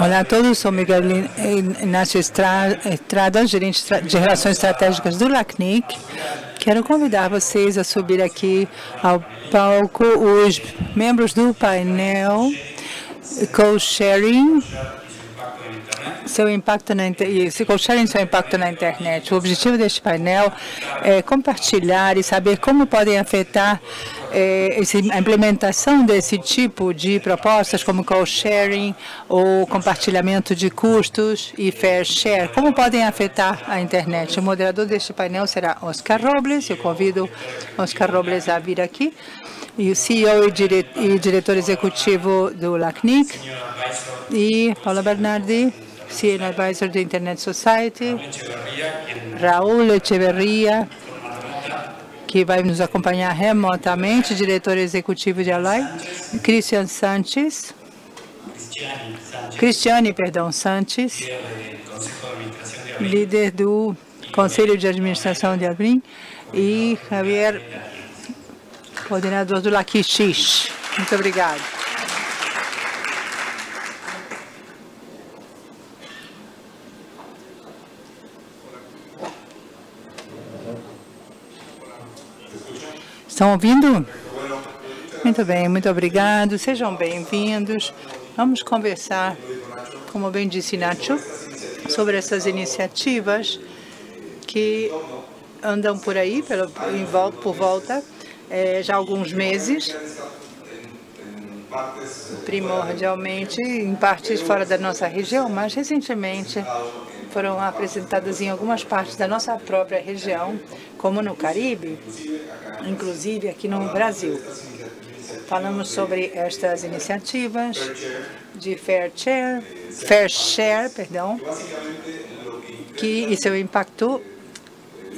Olá a todos, sou Miguel Inácio Estrada, gerente de Relações Estratégicas do LACNIC. Quero convidar vocês a subir aqui ao palco os membros do painel Co-Sharing seu impacto na se seu impacto na internet. O objetivo deste painel é compartilhar e saber como podem afetar é, a implementação desse tipo de propostas, como co-sharing ou compartilhamento de custos e fair share, como podem afetar a internet. O moderador deste painel será Oscar Robles. Eu convido Oscar Robles a vir aqui. E o CEO e, dire e diretor executivo do LACNIC. E Paula Bernardi, Senior Advisor do Internet Society. Raul Echeverria, que vai nos acompanhar remotamente, diretor executivo de Alai, Christian Sanches, Cristiane, perdão, Sanches, líder do Conselho de Administração de Abrim, e Javier, coordenador do Laquixix. Muito obrigado. Estão ouvindo? Muito bem, muito obrigado. Sejam bem-vindos. Vamos conversar, como bem disse Nacho, sobre essas iniciativas que andam por aí, pelo, volta, por volta, é, já há alguns meses, primordialmente em partes fora da nossa região, mas recentemente foram apresentadas em algumas partes da nossa própria região, como no Caribe, inclusive aqui no Brasil. Falamos sobre estas iniciativas de Fair Share, Fair Share perdão, que e seu impacto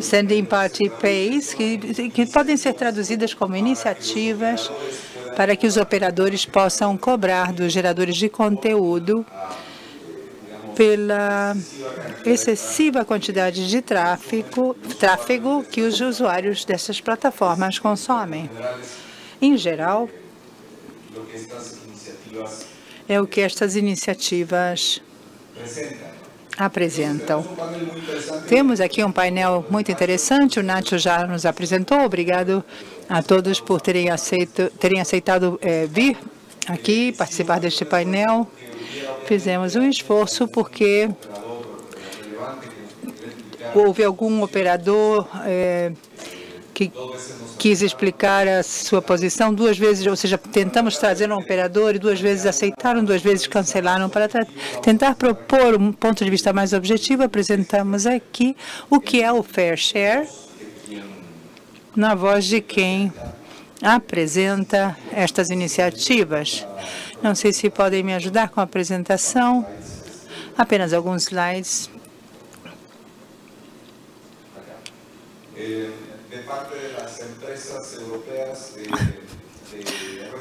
Sending Party Pays, que, que podem ser traduzidas como iniciativas para que os operadores possam cobrar dos geradores de conteúdo pela excessiva quantidade de tráfego, tráfego que os usuários dessas plataformas consomem. Em geral, é o que estas iniciativas apresentam. Temos aqui um painel muito interessante, o Nacho já nos apresentou. Obrigado a todos por terem, aceito, terem aceitado é, vir aqui participar deste painel. Fizemos um esforço porque houve algum operador é, que quis explicar a sua posição duas vezes, ou seja, tentamos trazer um operador e duas vezes aceitaram, duas vezes cancelaram. Para tentar propor um ponto de vista mais objetivo, apresentamos aqui o que é o Fair Share, na voz de quem apresenta estas iniciativas. Não sei se podem me ajudar com a apresentação. Apenas alguns slides.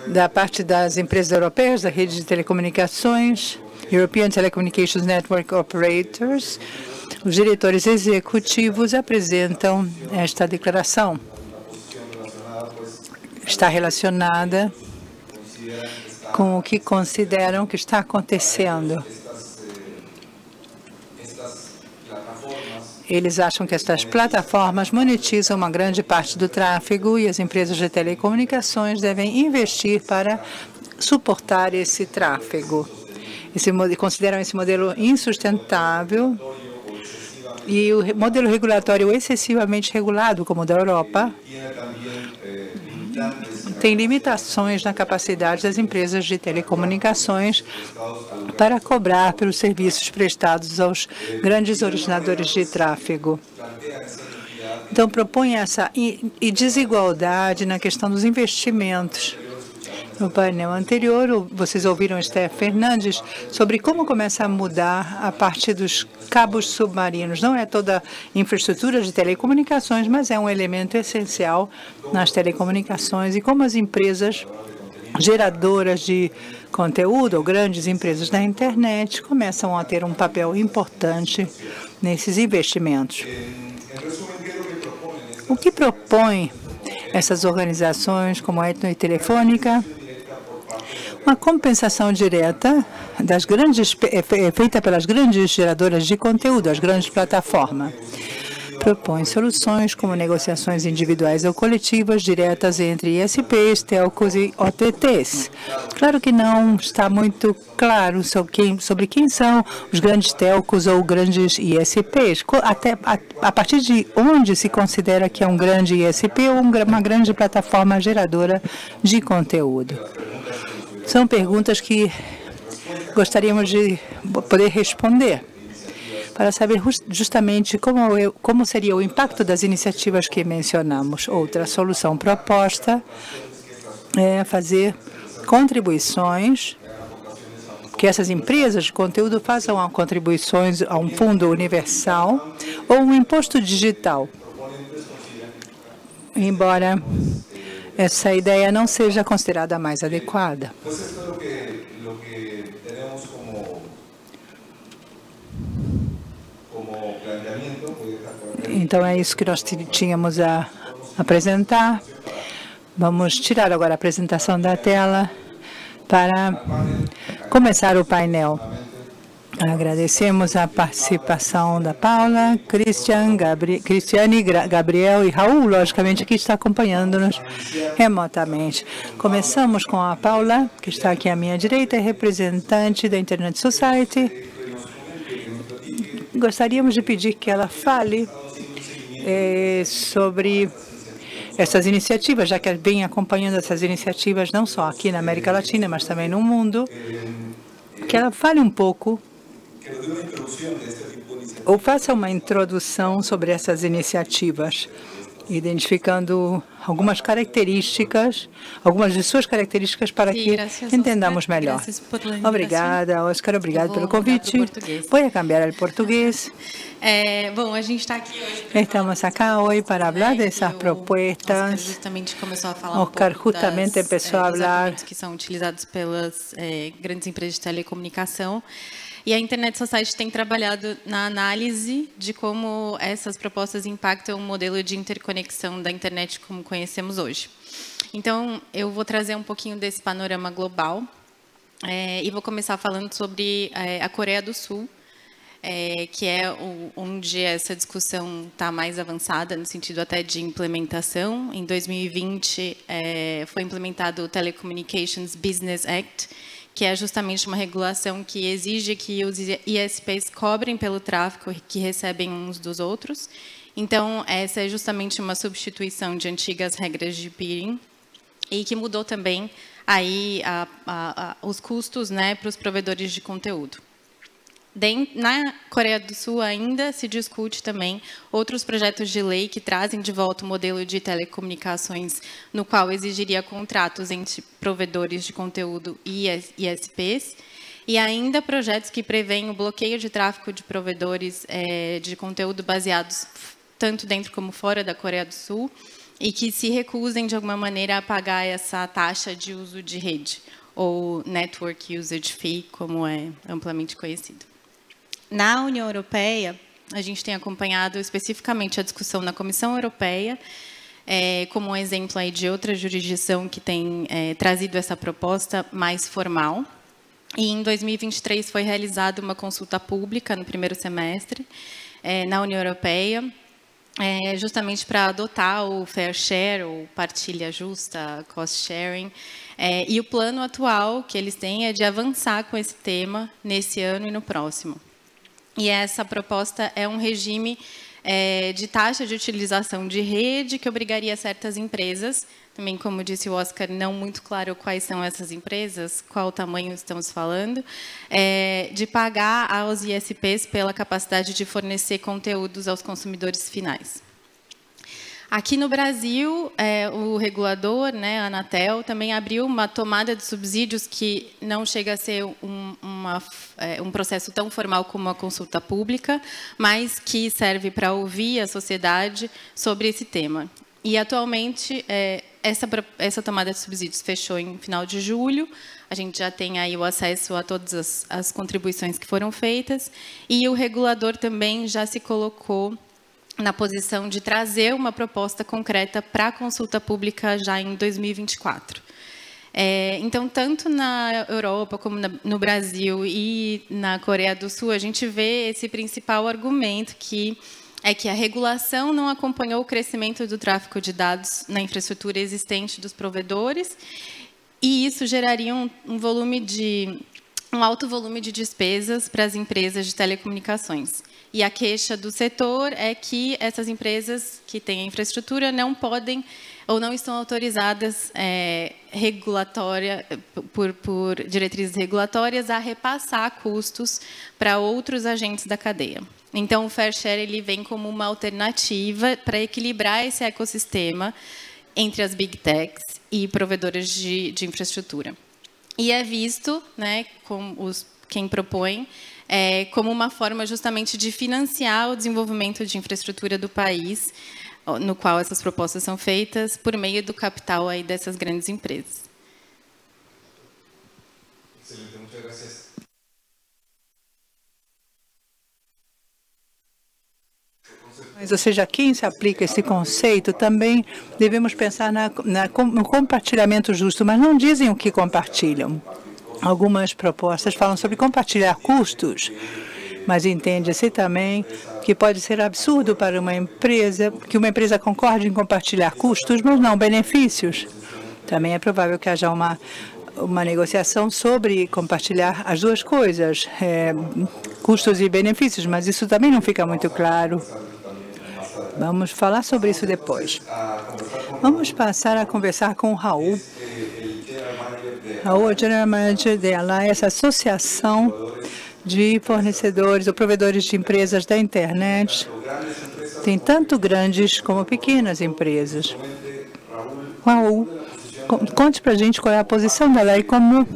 Da parte das empresas europeias, da rede de telecomunicações, European Telecommunications Network Operators, os diretores executivos apresentam esta declaração. Está relacionada com o que consideram que está acontecendo. Eles acham que estas plataformas monetizam uma grande parte do tráfego e as empresas de telecomunicações devem investir para suportar esse tráfego. Esse, consideram esse modelo insustentável e o modelo regulatório excessivamente regulado, como o da Europa, tem limitações na capacidade das empresas de telecomunicações para cobrar pelos serviços prestados aos grandes originadores de tráfego. Então, propõe essa desigualdade na questão dos investimentos no painel anterior, vocês ouviram Esther Fernandes sobre como começa a mudar a parte dos cabos submarinos. Não é toda infraestrutura de telecomunicações, mas é um elemento essencial nas telecomunicações e como as empresas geradoras de conteúdo ou grandes empresas da internet começam a ter um papel importante nesses investimentos. O que propõe essas organizações como a Etno e Telefônica Uma compensação direta das grandes, é, é feita pelas grandes geradoras de conteúdo, as grandes plataformas propõe soluções como negociações individuais ou coletivas diretas entre ISPs, telcos e OTTs. Claro que não está muito claro sobre quem, sobre quem são os grandes telcos ou grandes ISPs, até a, a partir de onde se considera que é um grande ISP ou uma grande plataforma geradora de conteúdo. São perguntas que gostaríamos de poder responder para saber justamente como, eu, como seria o impacto das iniciativas que mencionamos. Outra solução proposta é fazer contribuições que essas empresas de conteúdo façam contribuições a um fundo universal ou um imposto digital. Embora essa ideia não seja considerada mais adequada. Então, é isso que nós tínhamos a apresentar. Vamos tirar agora a apresentação da tela para começar o painel. Agradecemos a participação da Paula, Christian, Gabri Cristiane, Gabriel e Raul, logicamente, que está acompanhando-nos remotamente. Começamos com a Paula, que está aqui à minha direita, representante da Internet Society. Gostaríamos de pedir que ela fale é, sobre essas iniciativas, já que vem acompanhando essas iniciativas não só aqui na América Latina, mas também no mundo, que ela fale um pouco ou faça uma introdução sobre essas iniciativas identificando algumas características, algumas de suas características para que entendamos Oscar. melhor. Obrigada, Oscar, obrigado pelo convite. Vou cambiar ao português. É, bom, a gente está aqui hoje. Estamos aqui hoje para falar dessas propostas. Oscar justamente começou a falar Oscar um justamente das, começou é, a falar que são utilizados pelas é, grandes empresas de telecomunicação. E a Internet Society tem trabalhado na análise de como essas propostas impactam o modelo de interconexão da internet como conhecemos hoje. Então, eu vou trazer um pouquinho desse panorama global é, e vou começar falando sobre é, a Coreia do Sul, é, que é o, onde essa discussão está mais avançada, no sentido até de implementação. Em 2020, é, foi implementado o Telecommunications Business Act, que é justamente uma regulação que exige que os ISPs cobrem pelo tráfego que recebem uns dos outros. Então, essa é justamente uma substituição de antigas regras de peering e que mudou também aí a, a, a, os custos né, para os provedores de conteúdo. Na Coreia do Sul ainda se discute também outros projetos de lei que trazem de volta o modelo de telecomunicações no qual exigiria contratos entre provedores de conteúdo e ISPs, e ainda projetos que prevêem o bloqueio de tráfego de provedores é, de conteúdo baseados tanto dentro como fora da Coreia do Sul, e que se recusem, de alguma maneira, a pagar essa taxa de uso de rede, ou Network Usage Fee, como é amplamente conhecido. Na União Europeia, a gente tem acompanhado especificamente a discussão na Comissão Europeia, é, como um exemplo aí de outra jurisdição que tem é, trazido essa proposta mais formal. E em 2023 foi realizada uma consulta pública no primeiro semestre é, na União Europeia, é, justamente para adotar o fair share, ou partilha justa, cost sharing. É, e o plano atual que eles têm é de avançar com esse tema nesse ano e no próximo. E essa proposta é um regime é, de taxa de utilização de rede que obrigaria certas empresas, também como disse o Oscar, não muito claro quais são essas empresas, qual tamanho estamos falando, é, de pagar aos ISPs pela capacidade de fornecer conteúdos aos consumidores finais. Aqui no Brasil, é, o regulador, né, a Anatel, também abriu uma tomada de subsídios que não chega a ser um, uma, é, um processo tão formal como a consulta pública, mas que serve para ouvir a sociedade sobre esse tema. E, atualmente, é, essa, essa tomada de subsídios fechou em final de julho, a gente já tem aí o acesso a todas as, as contribuições que foram feitas, e o regulador também já se colocou na posição de trazer uma proposta concreta para a consulta pública já em 2024. É, então, tanto na Europa como na, no Brasil e na Coreia do Sul, a gente vê esse principal argumento que é que a regulação não acompanhou o crescimento do tráfego de dados na infraestrutura existente dos provedores e isso geraria um, um volume de um alto volume de despesas para as empresas de telecomunicações. E a queixa do setor é que essas empresas que têm infraestrutura não podem ou não estão autorizadas é, regulatória, por, por diretrizes regulatórias a repassar custos para outros agentes da cadeia. Então, o Fair Share ele vem como uma alternativa para equilibrar esse ecossistema entre as big techs e provedores de, de infraestrutura. E é visto, né, como os, quem propõe, é, como uma forma justamente de financiar o desenvolvimento de infraestrutura do país, no qual essas propostas são feitas por meio do capital aí dessas grandes empresas. Mas, ou seja, quem se aplica esse conceito também devemos pensar na, na, no compartilhamento justo, mas não dizem o que compartilham. Algumas propostas falam sobre compartilhar custos, mas entende-se também que pode ser absurdo para uma empresa que uma empresa concorde em compartilhar custos, mas não benefícios. Também é provável que haja uma uma negociação sobre compartilhar as duas coisas, é, custos e benefícios, mas isso também não fica muito claro. Vamos falar sobre isso depois. Vamos passar a conversar com o Raul. É o General Manager dela, essa associação de fornecedores ou provedores de empresas da internet. Tem tanto grandes como pequenas empresas. Raul, conte para a gente qual é a posição dela e como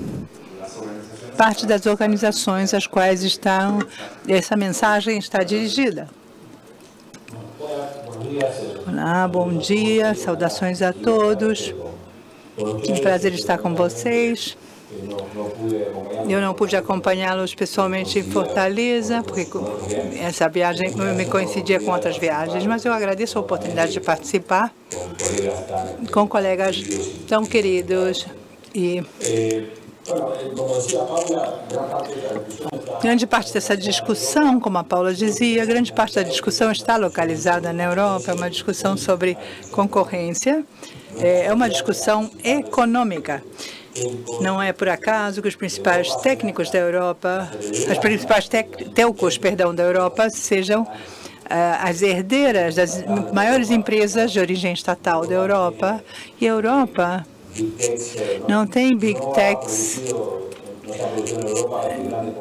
parte das organizações às quais essa mensagem está dirigida. Olá, bom dia, saudações a todos. Um prazer estar com vocês. Eu não pude acompanhá-los pessoalmente em Fortaleza, porque essa viagem me coincidia com outras viagens, mas eu agradeço a oportunidade de participar com colegas tão queridos e Grande parte dessa discussão, como a Paula dizia, grande parte da discussão está localizada na Europa, é uma discussão sobre concorrência, é uma discussão econômica. Não é por acaso que os principais técnicos da Europa, as principais telcos, perdão, da Europa sejam uh, as herdeiras das maiores empresas de origem estatal da Europa. E a Europa não tem big techs,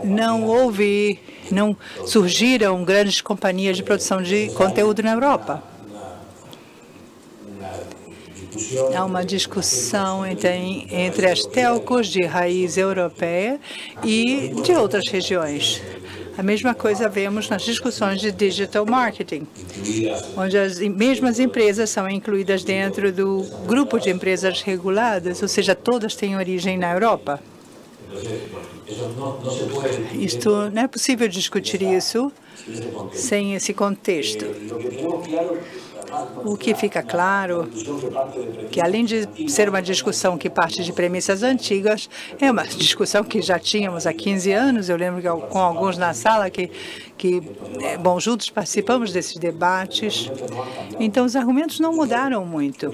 não houve, não surgiram grandes companhias de produção de conteúdo na Europa. Há uma discussão entre, entre as telcos de raiz europeia e de outras regiões. A mesma coisa vemos nas discussões de digital marketing, onde as mesmas empresas são incluídas dentro do grupo de empresas reguladas, ou seja, todas têm origem na Europa. Isto não é possível discutir isso sem esse contexto. O que fica claro que, além de ser uma discussão que parte de premissas antigas, é uma discussão que já tínhamos há 15 anos. Eu lembro que com alguns na sala que, que é, bom, juntos participamos desses debates. Então, os argumentos não mudaram muito.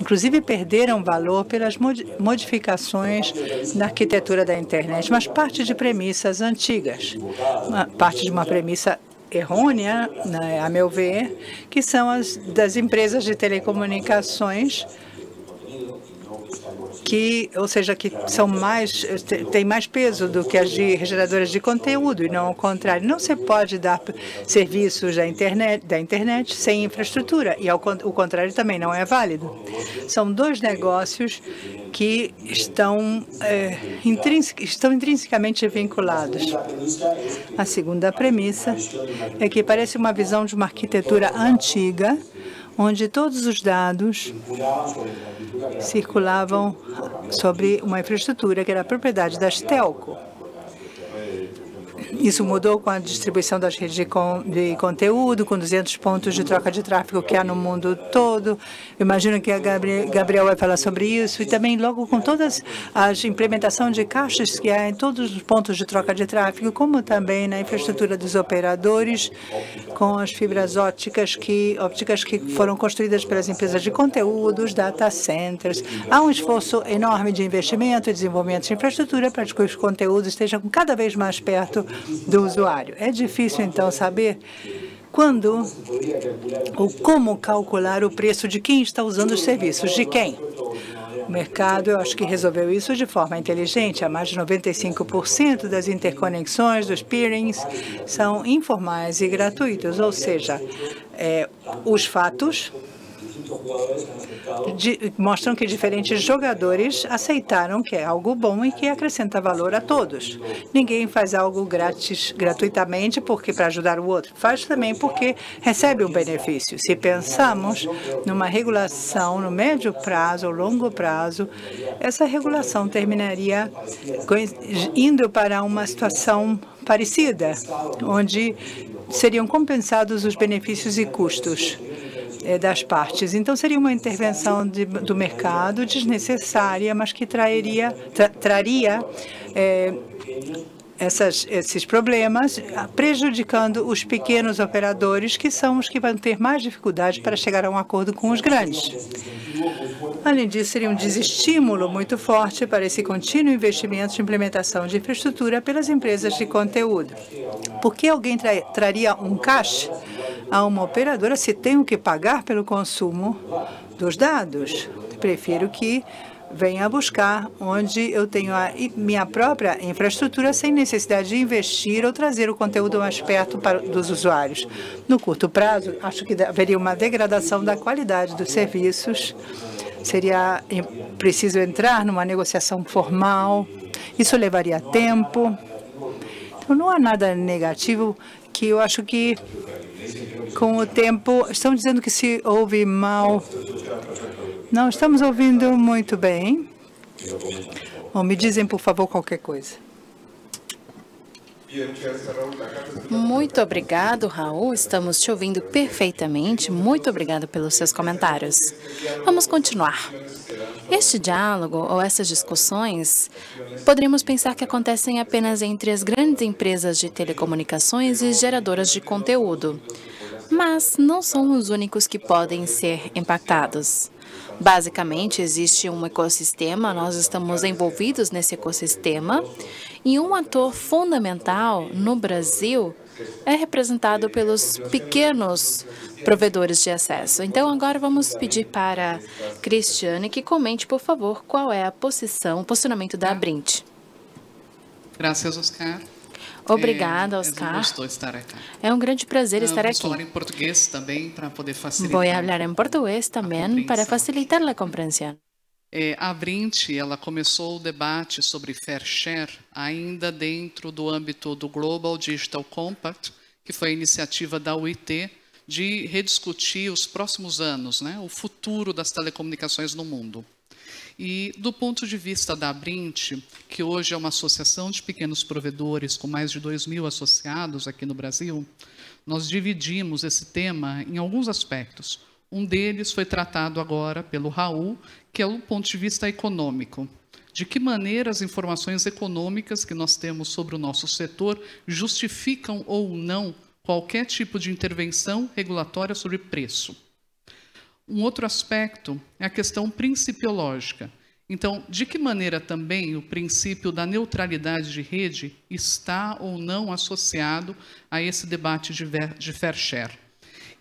Inclusive, perderam valor pelas modificações na arquitetura da internet, mas parte de premissas antigas, parte de uma premissa errônea, né, a meu ver, que são as das empresas de telecomunicações que, ou seja, que são mais têm mais peso do que as de geradoras de conteúdo e não ao contrário. Não se pode dar serviços da internet, da internet sem infraestrutura e ao o contrário também não é válido. São dois negócios que estão, é, estão intrinsecamente vinculados. A segunda premissa é que parece uma visão de uma arquitetura antiga, onde todos os dados circulavam sobre uma infraestrutura que era propriedade das telco. Isso mudou com a distribuição das redes de, de, conteúdo, com 200 pontos de troca de tráfego que há no mundo todo. imagino que a Gabriel vai falar sobre isso. E também logo com todas as implementação de caixas que há em todos os pontos de troca de tráfego, como também na infraestrutura dos operadores, com as fibras ópticas que, ópticas que foram construídas pelas empresas de conteúdo, os data centers. Há um esforço enorme de investimento e desenvolvimento de infraestrutura para que os conteúdos estejam cada vez mais perto do usuário. É difícil, então, saber quando ou como calcular o preço de quem está usando os serviços, de quem. O mercado, eu acho que resolveu isso de forma inteligente. Há mais de 95% das interconexões, dos peerings, são informais e gratuitos, ou seja, é, os fatos de, mostram que diferentes jogadores aceitaram que é algo bom e que acrescenta valor a todos. Ninguém faz algo grátis, gratuitamente porque para ajudar o outro. Faz também porque recebe um benefício. Se pensamos numa regulação no médio prazo ou longo prazo, essa regulação terminaria indo para uma situação parecida, onde seriam compensados os benefícios e custos. É, das partes. Então, seria uma intervenção de, do mercado desnecessária, mas que trairia, tra, traria é, essas, esses problemas, prejudicando os pequenos operadores, que são os que vão ter mais dificuldade para chegar a um acordo com os grandes. Além disso, seria um desestímulo muito forte para esse contínuo investimento de implementação de infraestrutura pelas empresas de conteúdo. Por que alguém tra traria um caixa a uma operadora se tenho que pagar pelo consumo dos dados. Prefiro que venha buscar onde eu tenho a minha própria infraestrutura sem necessidade de investir ou trazer o conteúdo mais perto para, dos usuários. No curto prazo, acho que haveria uma degradação da qualidade dos serviços. Seria preciso entrar numa negociação formal. Isso levaria tempo. Então, não há nada negativo que eu acho que com o tempo, estão dizendo que se ouve mal. Não, estamos ouvindo muito bem. Bom, me dizem, por favor, qualquer coisa. Muito obrigado, Raul. Estamos te ouvindo perfeitamente. Muito obrigado pelos seus comentários. Vamos continuar. Este diálogo ou essas discussões poderíamos pensar que acontecem apenas entre as grandes empresas de telecomunicações e geradoras de conteúdo mas não são os únicos que podem ser impactados. Basicamente, existe um ecossistema, nós estamos envolvidos nesse ecossistema, e um ator fundamental no Brasil é representado pelos pequenos provedores de acesso. Então, agora vamos pedir para Cristiane que comente, por favor, qual é a posição, o posicionamento da Abrint. Graças, Oscar. Obrigada, Oscar. É um grande prazer estar aqui. Vou falar em português também para poder facilitar. Vou falar em português também para facilitar a compreensão. É, a Brint, ela começou o debate sobre fair share ainda dentro do âmbito do Global Digital Compact, que foi a iniciativa da UIT de rediscutir os próximos anos, né, o futuro das telecomunicações no mundo. E do ponto de vista da Brint, que hoje é uma associação de pequenos provedores com mais de 2 mil associados aqui no Brasil, nós dividimos esse tema em alguns aspectos. Um deles foi tratado agora pelo Raul, que é o ponto de vista econômico. De que maneira as informações econômicas que nós temos sobre o nosso setor justificam ou não qualquer tipo de intervenção regulatória sobre preço. Um outro aspecto é a questão principiológica. Então, de que maneira também o princípio da neutralidade de rede está ou não associado a esse debate de, fair share?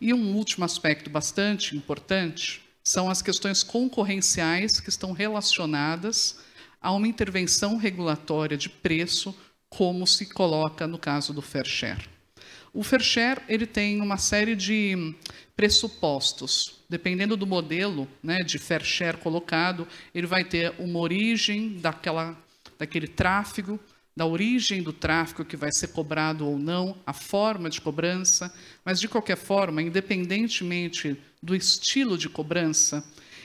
E um último aspecto bastante importante são as questões concorrenciais que estão relacionadas a uma intervenção regulatória de preço, como se coloca no caso do fair share. O share ele tem uma série de pressupostos. Dependendo do modelo né, de fair share colocado, ele vai ter uma origem daquela, daquele tráfego, da origem do tráfego que vai ser cobrado ou não, a forma de cobrança, mas de qualquer forma, independentemente do estilo de cobrança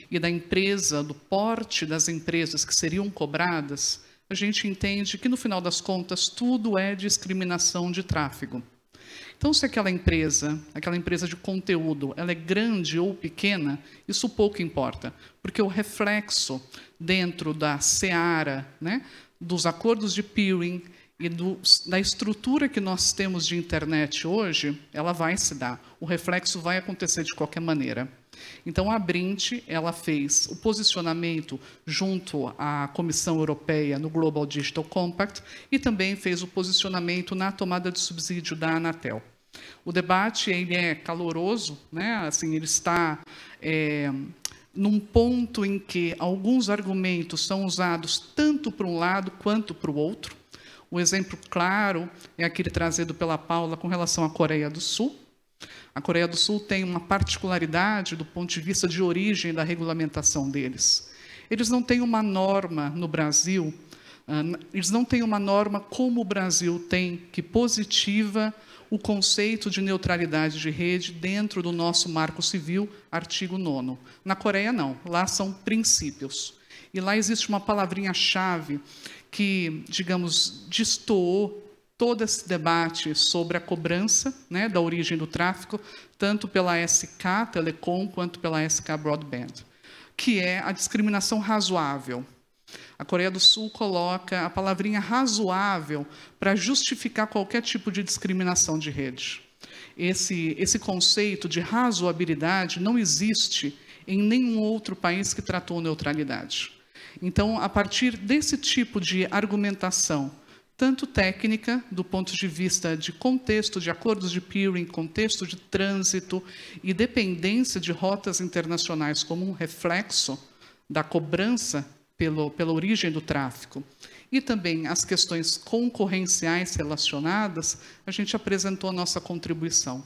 e da empresa, do porte das empresas que seriam cobradas, a gente entende que, no final das contas, tudo é discriminação de tráfego. Então, se aquela empresa, aquela empresa de conteúdo, ela é grande ou pequena, isso pouco importa, porque o reflexo dentro da seara, né, dos acordos de peering e do, da estrutura que nós temos de internet hoje, ela vai se dar. O reflexo vai acontecer de qualquer maneira. Então, a Brint ela fez o posicionamento junto à Comissão Europeia no Global Digital Compact e também fez o posicionamento na tomada de subsídio da Anatel. O debate ele é caloroso, né? assim, ele está é, num ponto em que alguns argumentos são usados tanto para um lado quanto para o outro. O exemplo claro é aquele trazido pela Paula com relação à Coreia do Sul. A Coreia do Sul tem uma particularidade do ponto de vista de origem da regulamentação deles. Eles não têm uma norma no Brasil, ah, eles não têm uma norma como o Brasil tem, que positiva o conceito de neutralidade de rede dentro do nosso Marco Civil, artigo 9. Na Coreia, não. Lá são princípios. E lá existe uma palavrinha-chave que, digamos, destoou todo esse debate sobre a cobrança né, da origem do tráfego, tanto pela SK Telecom quanto pela SK Broadband, que é a discriminação razoável. A Coreia do Sul coloca a palavrinha razoável para justificar qualquer tipo de discriminação de rede. Esse, esse conceito de razoabilidade não existe em nenhum outro país que tratou neutralidade. Então, a partir desse tipo de argumentação, tanto técnica, do ponto de vista de contexto de acordos de peering, contexto de trânsito e dependência de rotas internacionais como um reflexo da cobrança pelo, pela origem do tráfico, e também as questões concorrenciais relacionadas, a gente apresentou a nossa contribuição.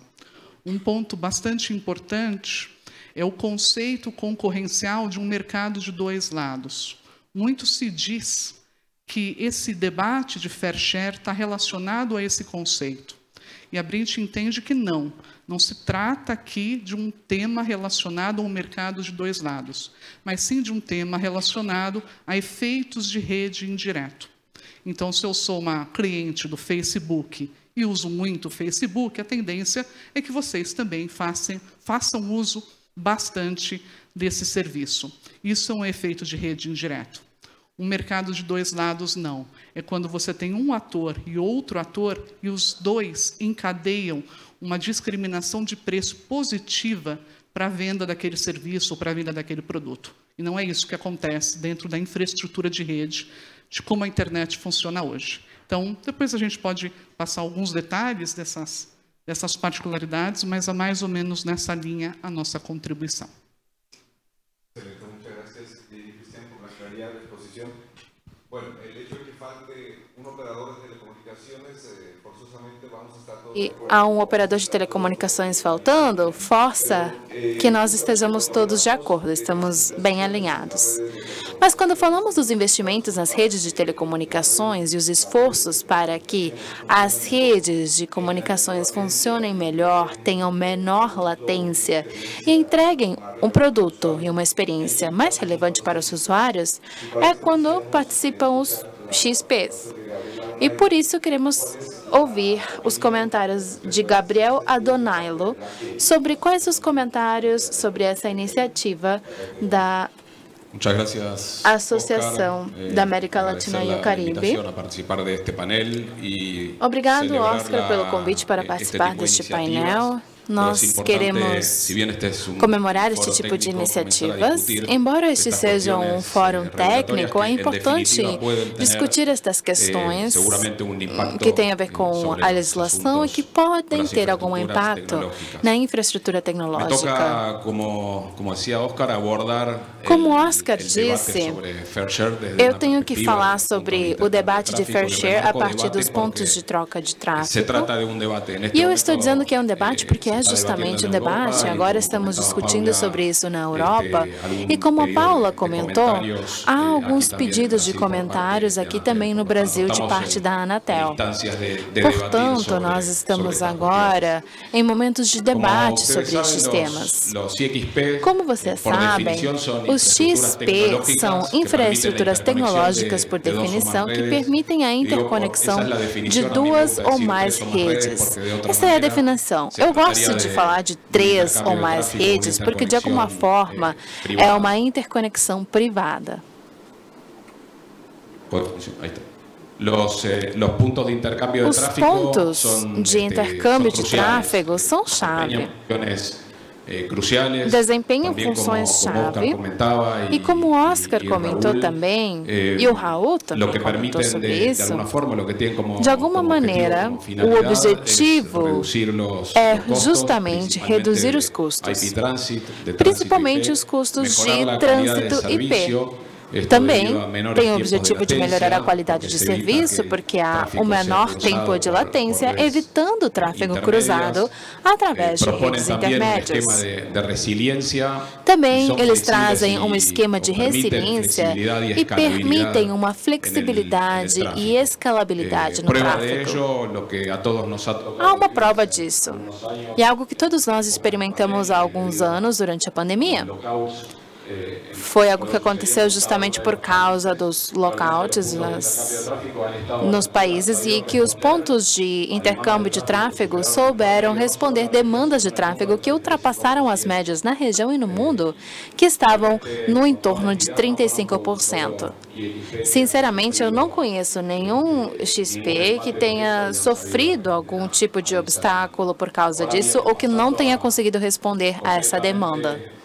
Um ponto bastante importante é o conceito concorrencial de um mercado de dois lados. Muito se diz que esse debate de fair share está relacionado a esse conceito. E a Brint entende que não. Não se trata aqui de um tema relacionado a um mercado de dois lados, mas sim de um tema relacionado a efeitos de rede indireto. Então, se eu sou uma cliente do Facebook e uso muito o Facebook, a tendência é que vocês também façam, façam uso bastante desse serviço. Isso é um efeito de rede indireto. Um mercado de dois lados, não. É quando você tem um ator e outro ator e os dois encadeiam uma discriminação de preço positiva para a venda daquele serviço ou para a venda daquele produto. E não é isso que acontece dentro da infraestrutura de rede, de como a internet funciona hoje. Então, depois a gente pode passar alguns detalhes dessas, dessas particularidades, mas é mais ou menos nessa linha a nossa contribuição. Excelente, Bueno, el hecho de que falte un operador de telecomunicaciones eh, e há um operador de telecomunicações faltando, força que nós estejamos todos de acordo, estamos bem alinhados. Mas quando falamos dos investimentos nas redes de telecomunicações e os esforços para que as redes de comunicações funcionem melhor, tenham menor latência e entreguem um produto e uma experiência mais relevante para os usuários, é quando participam os XPs. E por isso queremos ouvir os comentários de Gabriel Adonailo sobre quais os comentários sobre essa iniciativa da Associação eh, da América Latina e o Caribe. Obrigado, Oscar, pelo convite para participar deste painel. Nós queremos comemorar este tipo de iniciativas. Embora este seja um fórum técnico, é importante discutir estas eh, questões que têm a ver com a legislação e que podem ter algum impacto na infraestrutura tecnológica. Como Oscar disse, eu tenho que falar sobre o debate de fair share a partir dos pontos de troca de tráfego. E eu estou dizendo que é um debate porque é justamente o debate. Agora estamos discutindo sobre isso na Europa. E como a Paula comentou, há alguns pedidos de comentários aqui também no Brasil de parte da Anatel. Portanto, nós estamos agora em momentos de debate sobre estes temas. Como vocês sabem, os XP são infraestruturas tecnológicas por definição que permitem a interconexão de duas ou mais redes. Essa é a definição. Eu gosto de falar de três ou mais redes porque, de alguma forma, é uma interconexão privada. Intercambio Os pontos de intercâmbio de tráfego são chave. Eh, Desempenham funções-chave. E como Oscar comentou também, eh, e o Raul também comentou sobre isso, de alguma maneira, o objetivo é justamente reduzir os custos, principalmente os custos de trânsito IP. Também tem o objetivo de melhorar a qualidade de serviço, porque há um menor tempo de latência, evitando o tráfego cruzado através de redes intermédias. Também eles trazem um esquema de resiliência e permitem uma flexibilidade e escalabilidade no tráfego. Há uma prova disso, e é algo que todos nós experimentamos há alguns anos durante a pandemia. Foi algo que aconteceu justamente por causa dos lockouts nas, nos países e que os pontos de intercâmbio de tráfego souberam responder demandas de tráfego que ultrapassaram as médias na região e no mundo, que estavam no entorno de 35%. Sinceramente, eu não conheço nenhum XP que tenha sofrido algum tipo de obstáculo por causa disso ou que não tenha conseguido responder a essa demanda.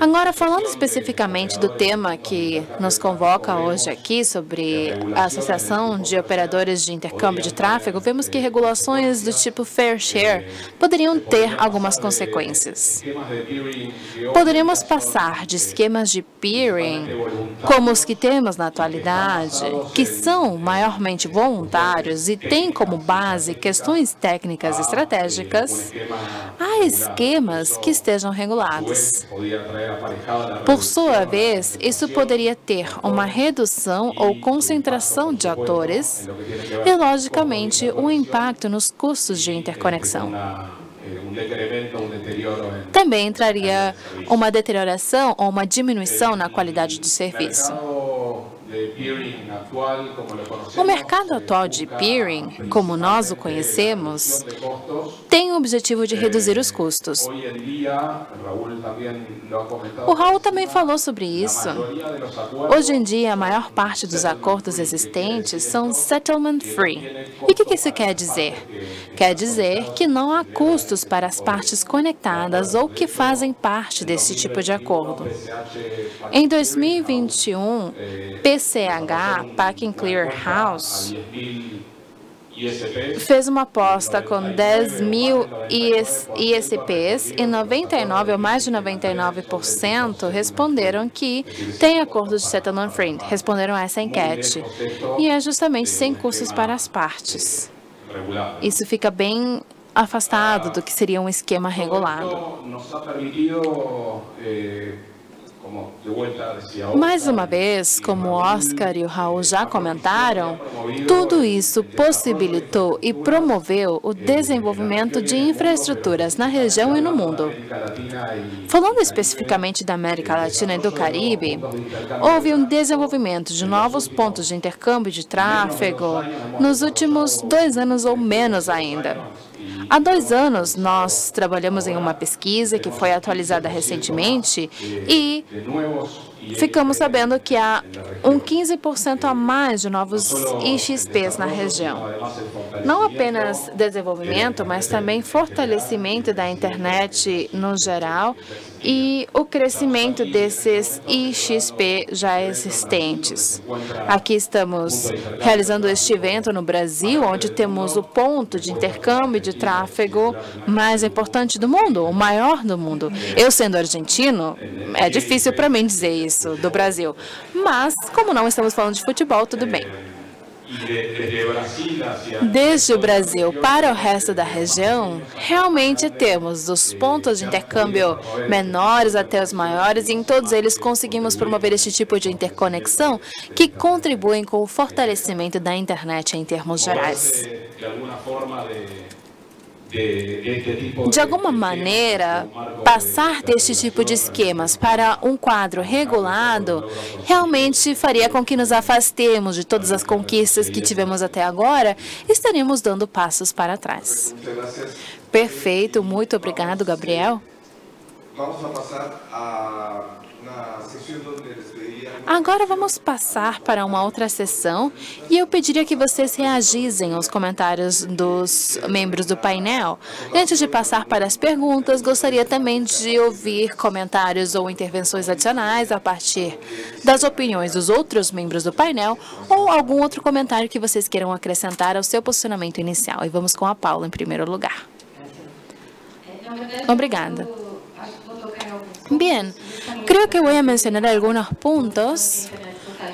Agora, falando especificamente do tema que nos convoca hoje aqui, sobre a Associação de Operadores de Intercâmbio de Tráfego, vemos que regulações do tipo Fair Share poderiam ter algumas consequências. Poderíamos passar de esquemas de peering, como os que temos na atualidade, que são maiormente voluntários e têm como base questões técnicas estratégicas, a esquemas que estejam regulados. Por sua vez, isso poderia ter uma redução ou concentração de atores e, logicamente, um impacto nos custos de interconexão. Também entraria uma deterioração ou uma diminuição na qualidade do serviço. O mercado atual de peering, como nós o conhecemos, tem o objetivo de reduzir os custos. O Raul também falou sobre isso. Hoje em dia, a maior parte dos acordos existentes são settlement free. E o que isso quer dizer? Quer dizer que não há custos para as partes conectadas ou que fazem parte desse tipo de acordo. Em 2021, PCH, Packing Clear House, fez uma aposta com 10 mil ISPs e 99 ou mais de 99% responderam que tem acordo de settlement free. Responderam a essa enquete. E é justamente sem custos para as partes. Isso fica bem afastado do que seria um esquema regulado. Mais uma vez, como o Oscar e o Raul já comentaram, tudo isso possibilitou e promoveu o desenvolvimento de infraestruturas na região e no mundo. Falando especificamente da América Latina e do Caribe, houve um desenvolvimento de novos pontos de intercâmbio de tráfego nos últimos dois anos ou menos ainda. Há dois anos, nós trabalhamos em uma pesquisa que foi atualizada recentemente e ficamos sabendo que há um 15% a mais de novos IXPs na região. Não apenas desenvolvimento, mas também fortalecimento da internet no geral e o crescimento desses IXP já existentes. Aqui estamos realizando este evento no Brasil, onde temos o ponto de intercâmbio de tráfego mais importante do mundo, o maior do mundo. Eu, sendo argentino, é difícil para mim dizer isso do Brasil, mas como não estamos falando de futebol, tudo bem. Desde o Brasil para o resto da região, realmente temos dos pontos de intercâmbio menores até os maiores, e em todos eles conseguimos promover este tipo de interconexão que contribuem com o fortalecimento da internet em termos gerais. De alguma maneira, passar deste tipo de esquemas para um quadro regulado realmente faria com que nos afastemos de todas as conquistas que tivemos até agora e estaríamos dando passos para trás. Perfeito, muito obrigado, Gabriel. Vamos passar a, Agora vamos passar para uma outra sessão e eu pediria que vocês reagissem aos comentários dos membros do painel. Antes de passar para as perguntas, gostaria também de ouvir comentários ou intervenções adicionais a partir das opiniões dos outros membros do painel ou algum outro comentário que vocês queiram acrescentar ao seu posicionamento inicial. E vamos com a Paula em primeiro lugar. Obrigada. Bien, creo que voy a mencionar algunos puntos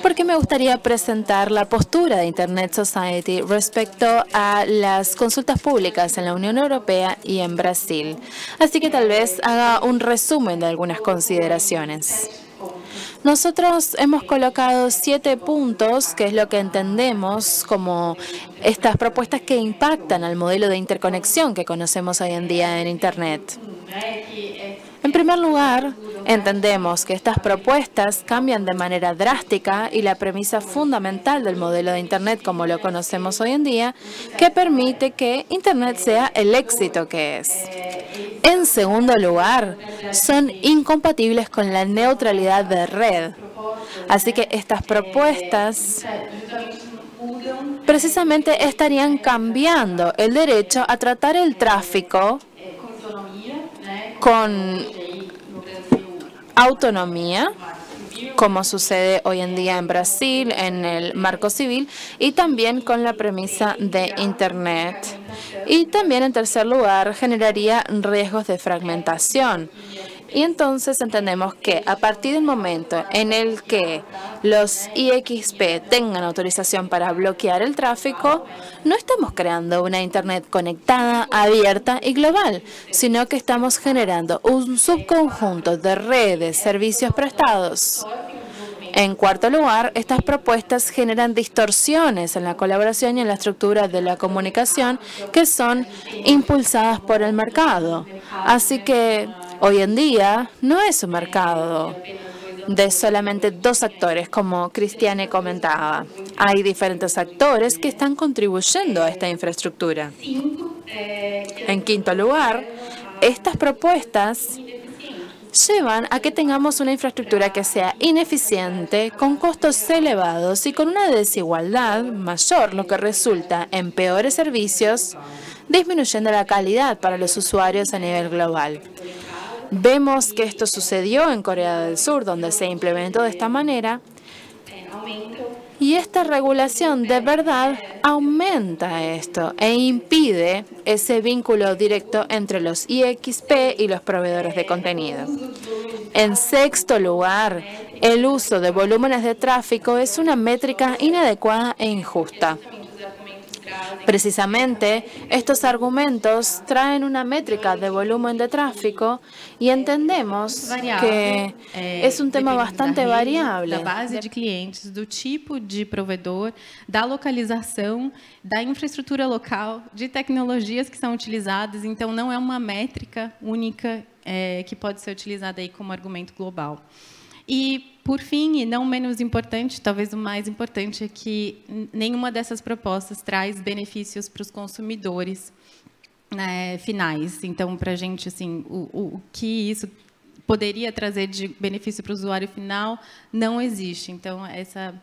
porque me gustaría presentar la postura de Internet Society respecto a las consultas públicas en la Unión Europea y en Brasil. Así que tal vez haga un resumen de algunas consideraciones. Nosotros hemos colocado siete puntos, que es lo que entendemos como estas propuestas que impactan al modelo de interconexión que conocemos hoy en día en Internet. En primer lugar, entendemos que estas propuestas cambian de manera drástica y la premisa fundamental del modelo de Internet como lo conocemos hoy en día, que permite que Internet sea el éxito que es. En segundo lugar, son incompatibles con la neutralidad de red. Así que estas propuestas precisamente estarían cambiando el derecho a tratar el tráfico con autonomía, como sucede hoy en día en Brasil, en el marco civil, y también con la premisa de Internet. Y también, en tercer lugar, generaría riesgos de fragmentación. Y entonces entendemos que a partir del momento en el que los IXP tengan autorización para bloquear el tráfico, no estamos creando una Internet conectada, abierta y global, sino que estamos generando un subconjunto de redes, servicios prestados. En cuarto lugar, estas propuestas generan distorsiones en la colaboración y en la estructura de la comunicación que son impulsadas por el mercado. Así que Hoy en día no es un mercado de solamente dos actores, como Cristiane comentaba. Hay diferentes actores que están contribuyendo a esta infraestructura. En quinto lugar, estas propuestas llevan a que tengamos una infraestructura que sea ineficiente, con costos elevados y con una desigualdad mayor, lo que resulta en peores servicios, disminuyendo la calidad para los usuarios a nivel global. Vemos que esto sucedió en Corea del Sur, donde se implementó de esta manera. Y esta regulación de verdad aumenta esto e impide ese vínculo directo entre los IXP y los proveedores de contenido. En sexto lugar, el uso de volúmenes de tráfico es una métrica inadecuada e injusta. Precisamente, estos argumentos traen una métrica de volumen de tráfico y entendemos que es un tema bastante variable. Da base de clientes, do tipo de provedor, da localização, da infraestrutura local, de tecnologias que são utilizadas. Então, não é uma métrica única é, que pode ser utilizada aí como argumento global. E, por fim, e não menos importante, talvez o mais importante, é que nenhuma dessas propostas traz benefícios para os consumidores né, finais. Então, para a gente, assim, o, o que isso poderia trazer de benefício para o usuário final não existe. Então, essa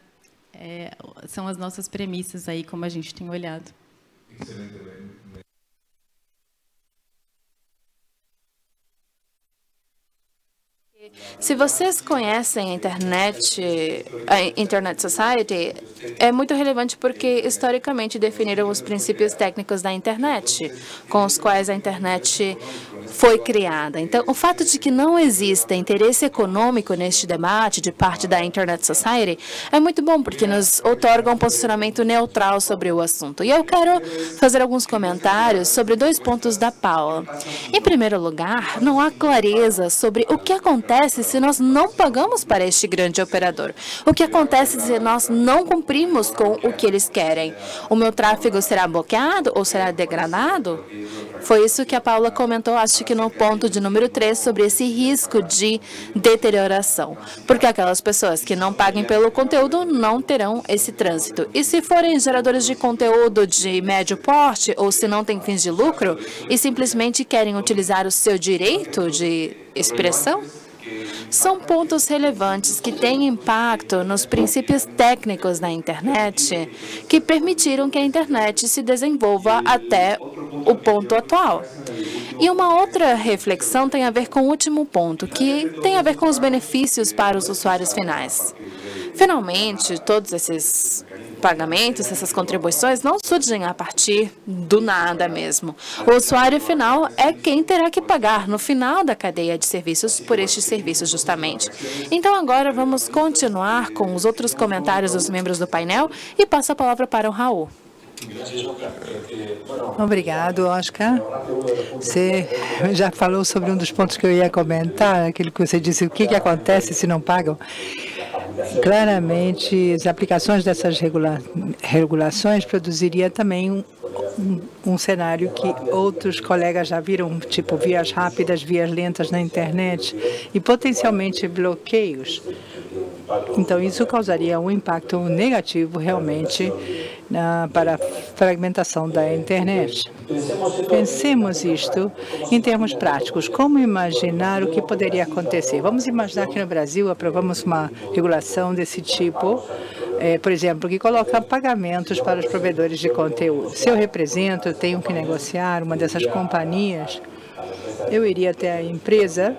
é, são as nossas premissas aí, como a gente tem olhado. Excelente. Se vocês conhecem a internet, a Internet Society, é muito relevante porque historicamente definiram os princípios técnicos da internet, com os quais a internet foi criada. Então, o fato de que não exista interesse econômico neste debate de parte da Internet Society é muito bom, porque nos otorga um posicionamento neutral sobre o assunto. E eu quero fazer alguns comentários sobre dois pontos da Paula. Em primeiro lugar, não há clareza sobre o que acontece se nós não pagamos para este grande operador. O que acontece se nós não cumprimos com o que eles querem? O meu tráfego será bloqueado ou será degradado? Foi isso que a Paula comentou, acho que no ponto de número 3, sobre esse risco de deterioração. Porque aquelas pessoas que não paguem pelo conteúdo não terão esse trânsito. E se forem geradores de conteúdo de médio porte ou se não têm fins de lucro e simplesmente querem utilizar o seu direito de expressão, são pontos relevantes que têm impacto nos princípios técnicos da internet que permitiram que a internet se desenvolva até o ponto atual. E uma outra reflexão tem a ver com o último ponto, que tem a ver com os benefícios para os usuários finais. Finalmente, todos esses pagamentos, essas contribuições não surgem a partir do nada mesmo. O usuário final é quem terá que pagar no final da cadeia de serviços por estes serviços justamente. Então agora vamos continuar com os outros comentários dos membros do painel e passo a palavra para o Raul. Obrigado, Oscar. Você já falou sobre um dos pontos que eu ia comentar, aquilo que você disse, o que, que acontece se não pagam. Claramente, as aplicações dessas regula regulações produziria também um, um, um, cenário que outros colegas já viram, tipo vias rápidas, vias lentas na internet e potencialmente bloqueios. Então, isso causaria um impacto negativo realmente na, para a fragmentação da internet. Pensemos isto em termos práticos. Como imaginar o que poderia acontecer? Vamos imaginar que no Brasil aprovamos uma regulação desse tipo, é, por exemplo, que coloca pagamentos para os provedores de conteúdo. Se eu represento, tenho que negociar uma dessas companhias, eu iria até a empresa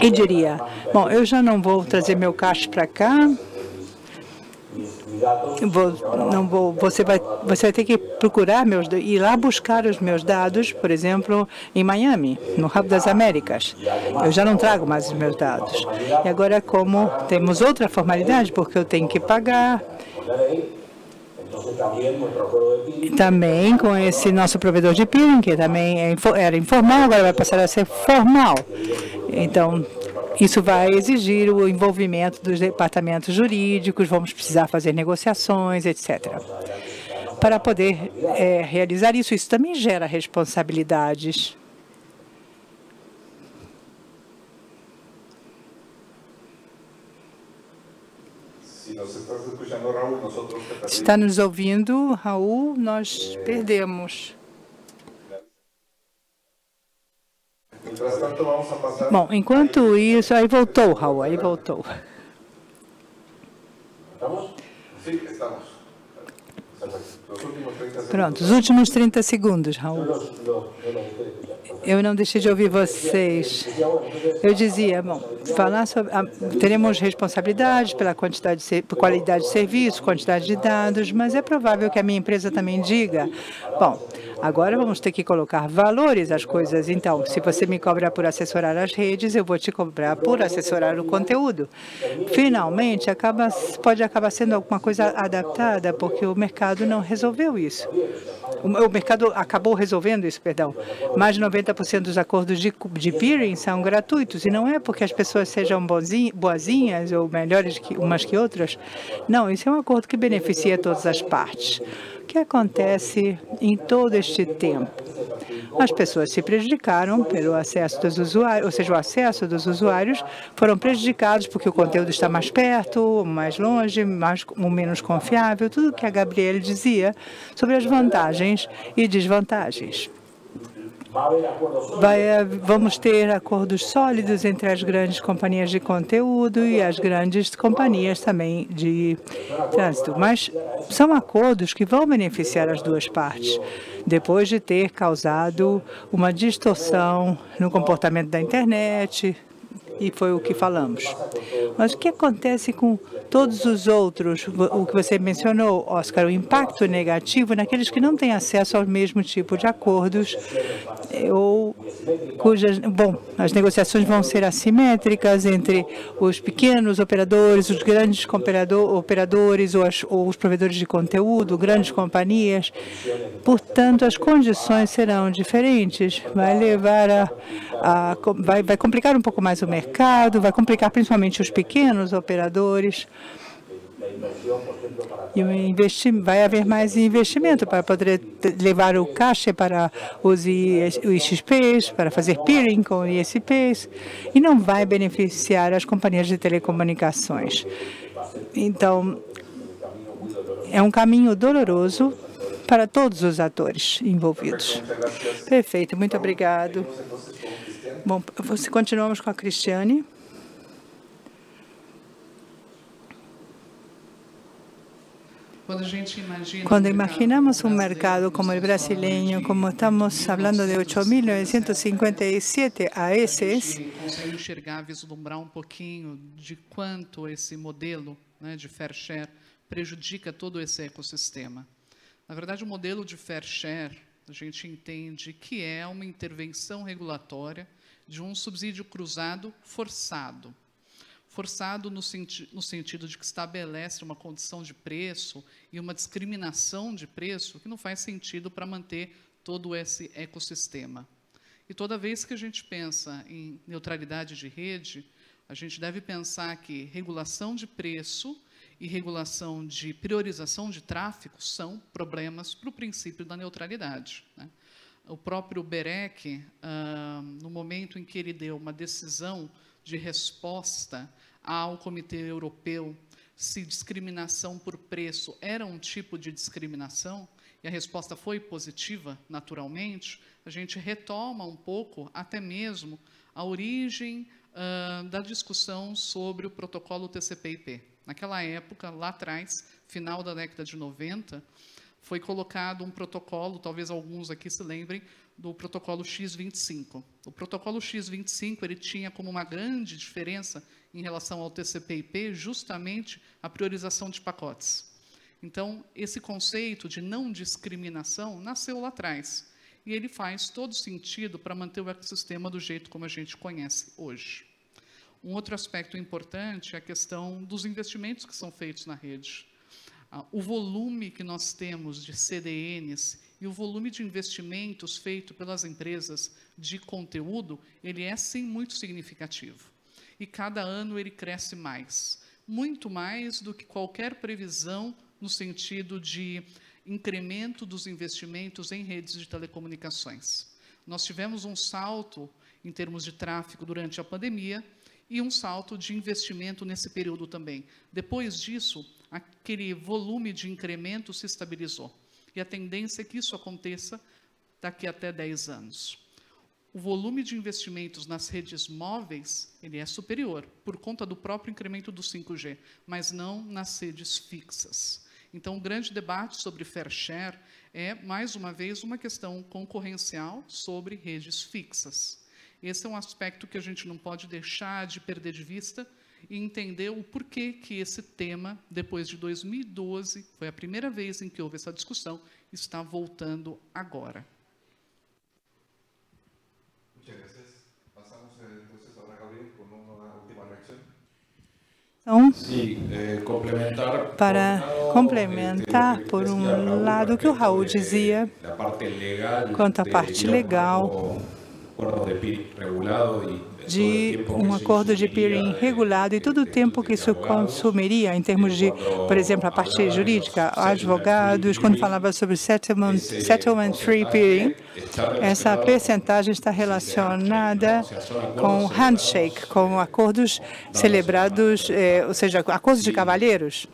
e diria, bom, eu já não vou trazer meu caixa para cá, Vou, não vou, você vai, você vai ter que procurar meus, ir lá buscar os meus dados, por exemplo, em Miami, no Hub das Américas. Eu já não trago mais os meus dados. E agora, como temos outra formalidade, porque eu tenho que pagar. Também com esse nosso provedor de peering, que também é era informal, agora vai passar a ser formal. Então, isso vai exigir o envolvimento dos departamentos jurídicos, vamos precisar fazer negociações, etc. Para poder é, realizar isso, isso também gera responsabilidades. Está nos ouvindo, Raul, nós perdemos. Bom, enquanto isso, aí voltou, Raul, aí voltou. Pronto, os últimos 30 segundos, Raul. Eu não deixei de ouvir vocês. Eu dizia, bom, falar sobre, ah, teremos responsabilidade pela quantidade de, por qualidade de serviço, quantidade de dados, mas é provável que a minha empresa também diga, bom, agora vamos ter que colocar valores às coisas. Então, se você me cobra por assessorar as redes, eu vou te cobrar por assessorar o conteúdo. Finalmente, acaba, pode acabar sendo alguma coisa adaptada, porque o mercado não resolveu isso. O, mercado acabou resolvendo isso, perdão. Mais de 90% dos acordos de, de peering são gratuitos, e não é porque as pessoas sejam boazinhas ou melhores que, umas que outras. Não, isso é um acordo que beneficia todas as partes. Que acontece em todo este tempo? As pessoas se prejudicaram pelo acesso dos usuários, ou seja, o acesso dos usuários foram prejudicados porque o conteúdo está mais perto, mais longe, mais, menos confiável, tudo o que a Gabriele dizia sobre as vantagens e desvantagens. Vai, eh, vamos ter acordos sólidos entre as grandes companhias de conteúdo e as grandes companhias também de trânsito, mas são acordos que vão beneficiar as duas partes, depois de ter causado uma distorção no comportamento da internet, e foi o que falamos. Mas o que acontece com todos os outros, o que você mencionou, Oscar, o impacto negativo naqueles que não têm acesso ao mesmo tipo de acordos eh, ou cujas, bom, as negociações vão ser assimétricas entre os pequenos operadores, os grandes operadores ou, as, ou os provedores de conteúdo, grandes companhias. Portanto, as condições serão diferentes. Vai levar a, a vai, vai complicar um pouco mais o mercado, vai complicar principalmente os pequenos operadores. E vai haver mais investimento para poder levar o caixa para os IXPs, para fazer peering com ISPs, e não vai beneficiar as companhias de telecomunicações. Então, é um caminho doloroso para todos os atores envolvidos. Perfeito, muito obrigado. Bom, continuamos com a Cristiane. Quando, imagina Quando imaginamos um mercado como o brasileiro, como estamos falando de 8.957 AS, enxergar, vislumbrar um pouquinho de quanto esse modelo né, de fair share prejudica todo esse ecossistema. Na verdade, o modelo de fair share, a gente entende que é uma intervenção regulatória de um subsídio cruzado forçado forçado no, senti no, sentido de que estabelece uma condição de preço e uma discriminação de preço que não faz sentido para manter todo esse ecossistema. E toda vez que a gente pensa em neutralidade de rede, a gente deve pensar que regulação de preço e regulação de priorização de tráfego são problemas para o princípio da neutralidade. Né? O próprio Berec, ah, no momento em que ele deu uma decisão de resposta ao Comitê Europeu se discriminação por preço era um tipo de discriminação, e a resposta foi positiva, naturalmente, a gente retoma um pouco, até mesmo, a origem uh, da discussão sobre o protocolo TCP/IP. Naquela época, lá atrás, final da década de 90, foi colocado um protocolo, talvez alguns aqui se lembrem, do protocolo X25. O protocolo X25 ele tinha como uma grande diferença em relação ao TCP/IP justamente a priorização de pacotes. Então, esse conceito de não discriminação nasceu lá atrás. E ele faz todo sentido para manter o ecossistema do jeito como a gente conhece hoje. Um outro aspecto importante é a questão dos investimentos que são feitos na rede. Ah, o volume que nós temos de CDNs e o volume de investimentos feito pelas empresas de conteúdo, ele é sim muito significativo. E cada ano ele cresce mais, muito mais do que qualquer previsão no sentido de incremento dos investimentos em redes de telecomunicações. Nós tivemos um salto em termos de tráfego durante a pandemia e um salto de investimento nesse período também. Depois disso, aquele volume de incremento se estabilizou. E a tendência é que isso aconteça daqui até 10 anos. O volume de investimentos nas redes móveis ele é superior, por conta do próprio incremento do 5G, mas não nas redes fixas. Então, o grande debate sobre fair share é, mais uma vez, uma questão concorrencial sobre redes fixas. Esse é um aspecto que a gente não pode deixar de perder de vista e entender o porquê que esse tema, depois de 2012, foi a primeira vez em que houve essa discussão, está voltando agora. Então, eh, para complementar, por um lado, o que o Raul dizia quanto à parte legal de um acordo de peering regulado e todo o tempo que isso consumiria em termos de, por exemplo, a parte jurídica, advogados, quando falava sobre settlement, settlement free peering, essa percentagem está relacionada com handshake, com acordos celebrados, eh, ou seja, acordos de cavalheiros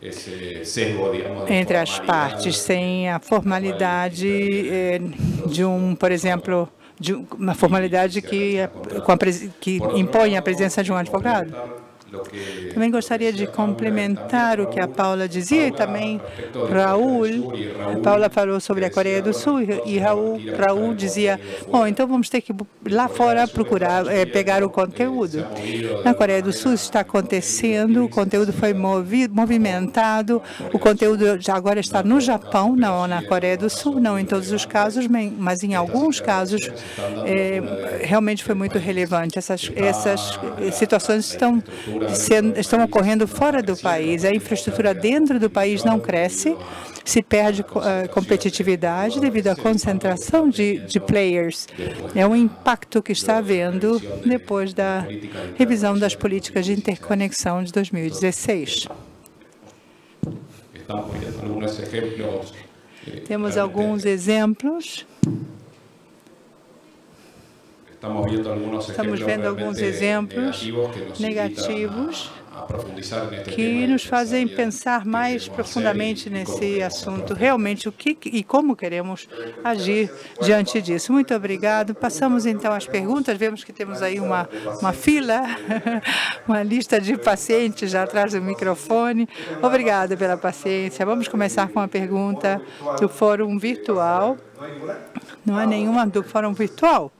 entre as partes, sem a formalidade eh, de um, por exemplo, de uma formalidade que, é, a, que impõe a presença de um advogado. Também gostaria de complementar o que a Paula dizia e também Raul. A Paula falou sobre a Coreia do Sul e Raul, Raul dizia, bom, então vamos ter que lá fora procurar, é, pegar o conteúdo. Na Coreia do Sul isso está acontecendo, o conteúdo foi movi movimentado, o conteúdo já agora está no Japão, não na Coreia do Sul, não em todos os casos, mas em alguns casos é, realmente foi muito relevante. Essas, essas situações estão estão ocorrendo fora do país. A infraestrutura dentro do país não cresce, se perde competitividade devido à concentração de, de players. É um impacto que está havendo depois da revisão das políticas de interconexão de 2016. Temos alguns exemplos Estamos vendo alguns exemplos negativos que nos fazem pensar mais profundamente nesse assunto, realmente o que e como queremos agir diante disso. Muito obrigado. Passamos então às perguntas. Vemos que temos aí uma, uma fila, uma lista de pacientes já atrás do microfone. Obrigada pela paciência. Vamos começar com a pergunta do Fórum Virtual. Não é nenhuma do Fórum Virtual?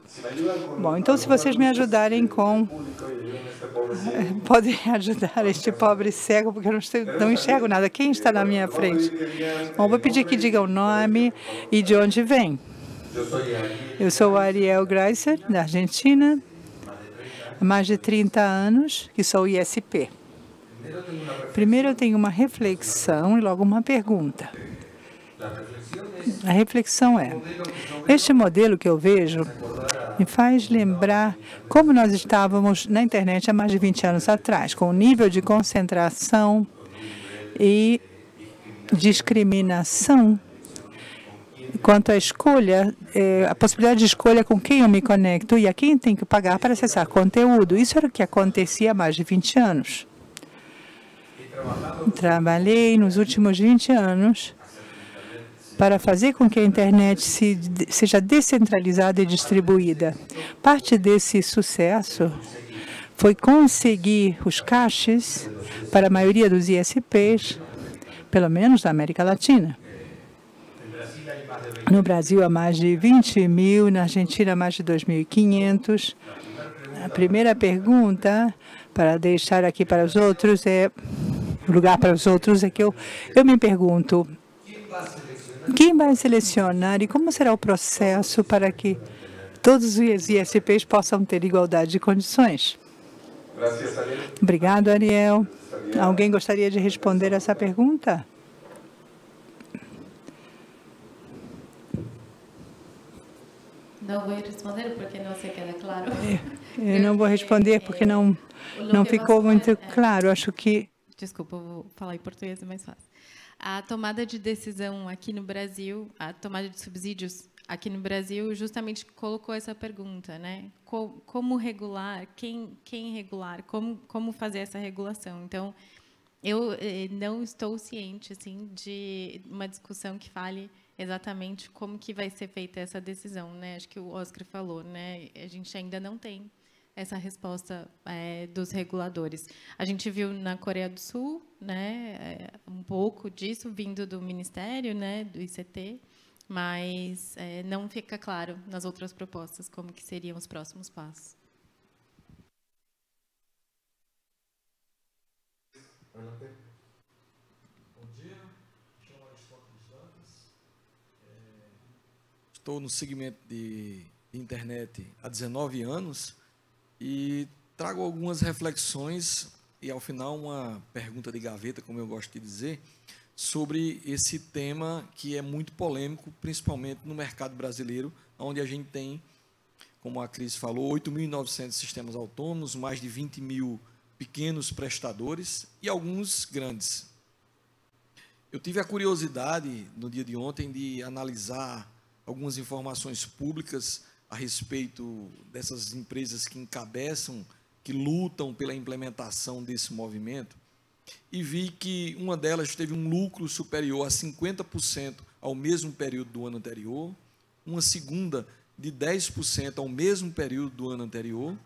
Bom, então se vocês me ajudarem com... Podem ajudar este pobre cego, porque eu não, estou, não enxergo nada. Quem está na minha frente? Bom, vou pedir que diga o nome e de onde vem. Eu sou Ariel Greiser, da Argentina, mais de 30 anos, que sou ISP. Primeiro eu tenho uma reflexão e logo uma pergunta. A reflexão é: este modelo que eu vejo me faz lembrar como nós estávamos na internet há mais de 20 anos atrás, com o nível de concentração e discriminação quanto à escolha, eh, a possibilidade de escolha com quem eu me conecto e a quem tem que pagar para acessar conteúdo. Isso era o que acontecia há mais de 20 anos. Trabalhei nos últimos 20 anos para fazer com que a internet se, seja descentralizada e distribuída. Parte desse sucesso foi conseguir os caches para a maioria dos ISPs, pelo menos na América Latina. No Brasil, há mais de 20 mil, na Argentina, mais de 2.500. A primeira pergunta, para deixar aqui para os outros, é lugar para os outros, é que eu, eu me pergunto, quem vai selecionar e como será o processo para que todos os ISPs possam ter igualdade de condições? Obrigado, Ariel. Alguém gostaria de responder essa pergunta? Não vou responder porque não se queda claro. Eu não vou responder porque não, não ficou muito claro. Acho que... Desculpa, vou falar em português, é mais fácil. A tomada de decisão aqui no Brasil, a tomada de subsídios aqui no Brasil, justamente colocou essa pergunta, né? Como, regular? Quem, quem regular? Como, como fazer essa regulação? Então, eu eh, não estou ciente assim de uma discussão que fale exatamente como que vai ser feita essa decisão, né? Acho que o Oscar falou, né? A gente ainda não tem essa resposta é, dos reguladores. A gente viu na Coreia do Sul, né, é, um pouco disso vindo do Ministério, né, do ICT, mas é, não fica claro nas outras propostas como que seriam os próximos passos. Bom dia, chamo Aristóteles Dantas. Estou no segmento de internet há 19 anos e trago algumas reflexões e, ao final, uma pergunta de gaveta, como eu gosto de dizer, sobre esse tema que é muito polêmico, principalmente no mercado brasileiro, onde a gente tem, como a Cris falou, 8.900 sistemas autônomos, mais de 20 mil pequenos prestadores e alguns grandes. Eu tive a curiosidade, no dia de ontem, de analisar algumas informações públicas a respeito dessas empresas que encabeçam, que lutam pela implementação desse movimento, e vi que uma delas teve um lucro superior a 50% ao mesmo período do ano anterior, uma segunda de 10% ao mesmo período do ano anterior,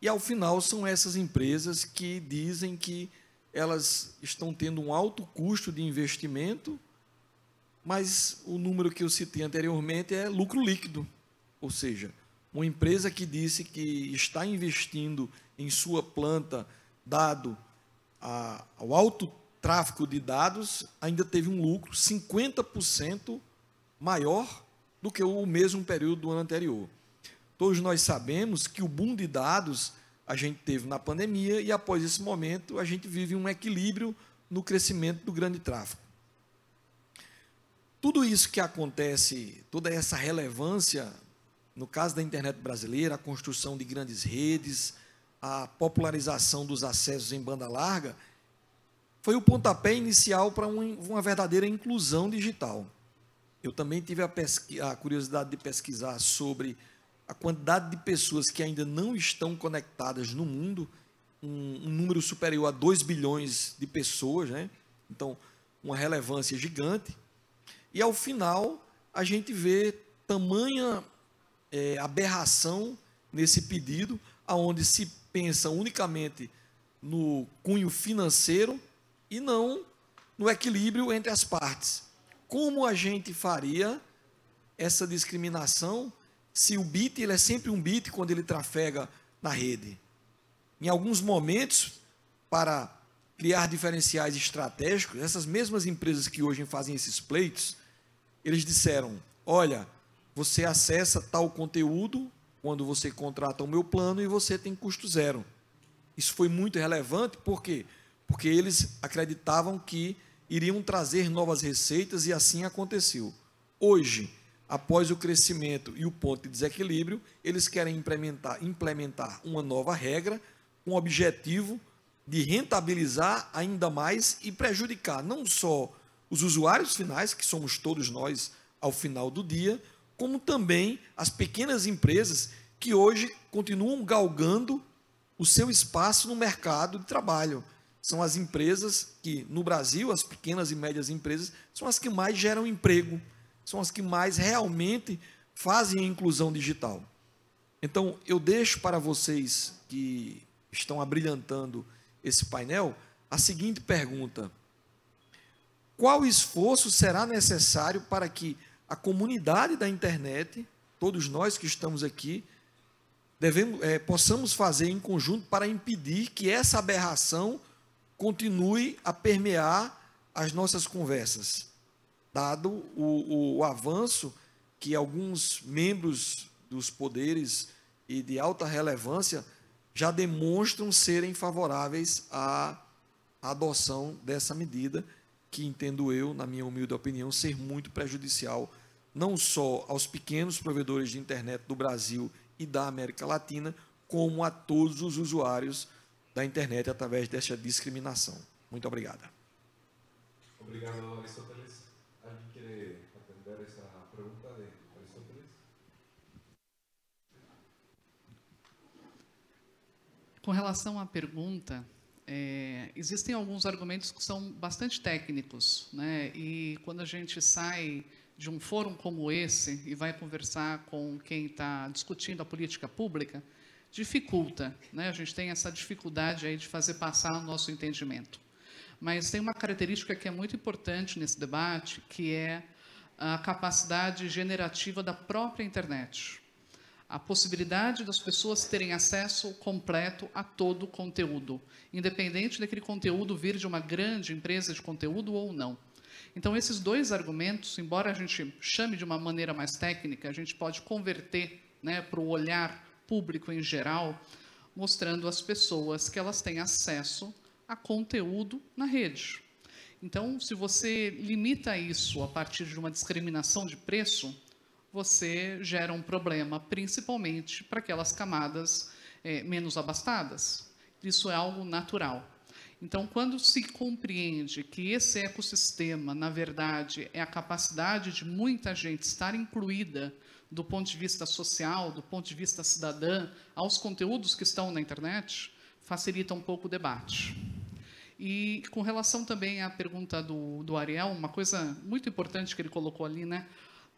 E ao final são essas empresas que dizem que elas estão tendo um alto custo de investimento, mas o número que eu citei anteriormente é lucro líquido. Ou seja, uma empresa que disse que está investindo em sua planta, dado a, ao alto tráfego de dados, ainda teve um lucro 50% maior do que o mesmo período do ano anterior. Todos nós sabemos que o boom de dados a gente teve na pandemia e após esse momento a gente vive um equilíbrio no crescimento do grande tráfego. Tudo isso que acontece, toda essa relevância, no caso da internet brasileira, a construção de grandes redes, a popularização dos acessos em banda larga, foi o pontapé inicial para uma verdadeira inclusão digital. Eu também tive a, a, curiosidade de pesquisar sobre a quantidade de pessoas que ainda não estão conectadas no mundo, um, um número superior a 2 bilhões de pessoas, né? então, uma relevância gigante. E ao final, a gente vê tamanha é, aberração nesse pedido, aonde se pensa unicamente no cunho financeiro e não no equilíbrio entre as partes. Como a gente faria essa discriminação se o bit ele é sempre um bit quando ele trafega na rede? Em alguns momentos, para criar diferenciais estratégicos, essas mesmas empresas que hoje fazem esses pleitos, eles disseram: olha, você acessa tal conteúdo quando você contrata o meu plano e você tem custo zero. Isso foi muito relevante, por quê? Porque eles acreditavam que iriam trazer novas receitas e assim aconteceu. Hoje, após o crescimento e o ponto de desequilíbrio, eles querem implementar, implementar uma nova regra com o objetivo de rentabilizar ainda mais e prejudicar não só os usuários finais, que somos todos nós ao final do dia, como também as pequenas empresas que hoje continuam galgando o seu espaço no mercado de trabalho são as empresas que, no Brasil, as pequenas e médias empresas, são as que mais geram emprego, são as que mais realmente fazem a inclusão digital. Então, eu deixo para vocês que estão abrilhantando esse painel a seguinte pergunta: Qual esforço será necessário para que a comunidade da internet, todos nós que estamos aqui, devemos, é, possamos fazer em conjunto para impedir que essa aberração continue a permear as nossas conversas, dado o, o, o avanço que alguns membros dos poderes e de alta relevância já demonstram serem favoráveis à adoção dessa medida, que entendo eu, na minha humilde opinião, ser muito prejudicial não só aos pequenos provedores de internet do Brasil e da América Latina, como a todos os usuários da internet através dessa discriminação. Muito obrigado. Obrigado, Aristóteles. Alguém quer atender essa pergunta de Aristóteles? Com relação à pergunta, é, existem alguns argumentos que são bastante técnicos, né? E quando a gente sai de um fórum como esse e vai conversar com quem está discutindo a política pública, dificulta, né? A gente tem essa dificuldade aí de fazer passar o nosso entendimento. Mas tem uma característica que é muito importante nesse debate, que é a capacidade generativa da própria internet. A possibilidade das pessoas terem acesso completo a todo o conteúdo, independente daquele conteúdo vir de uma grande empresa de conteúdo ou não. Então, esses dois argumentos, embora a gente chame de uma maneira mais técnica, a gente pode converter né, para o olhar público em geral, mostrando às pessoas que elas têm acesso a conteúdo na rede. Então, se você limita isso a partir de uma discriminação de preço, você gera um problema, principalmente para aquelas camadas é, menos abastadas. Isso é algo natural. Então, quando se compreende que esse ecossistema, na verdade, é a capacidade de muita gente estar incluída do ponto de vista social, do ponto de vista cidadã, aos conteúdos que estão na internet, facilita um pouco o debate. E com relação também à pergunta do, do Ariel, uma coisa muito importante que ele colocou ali, né?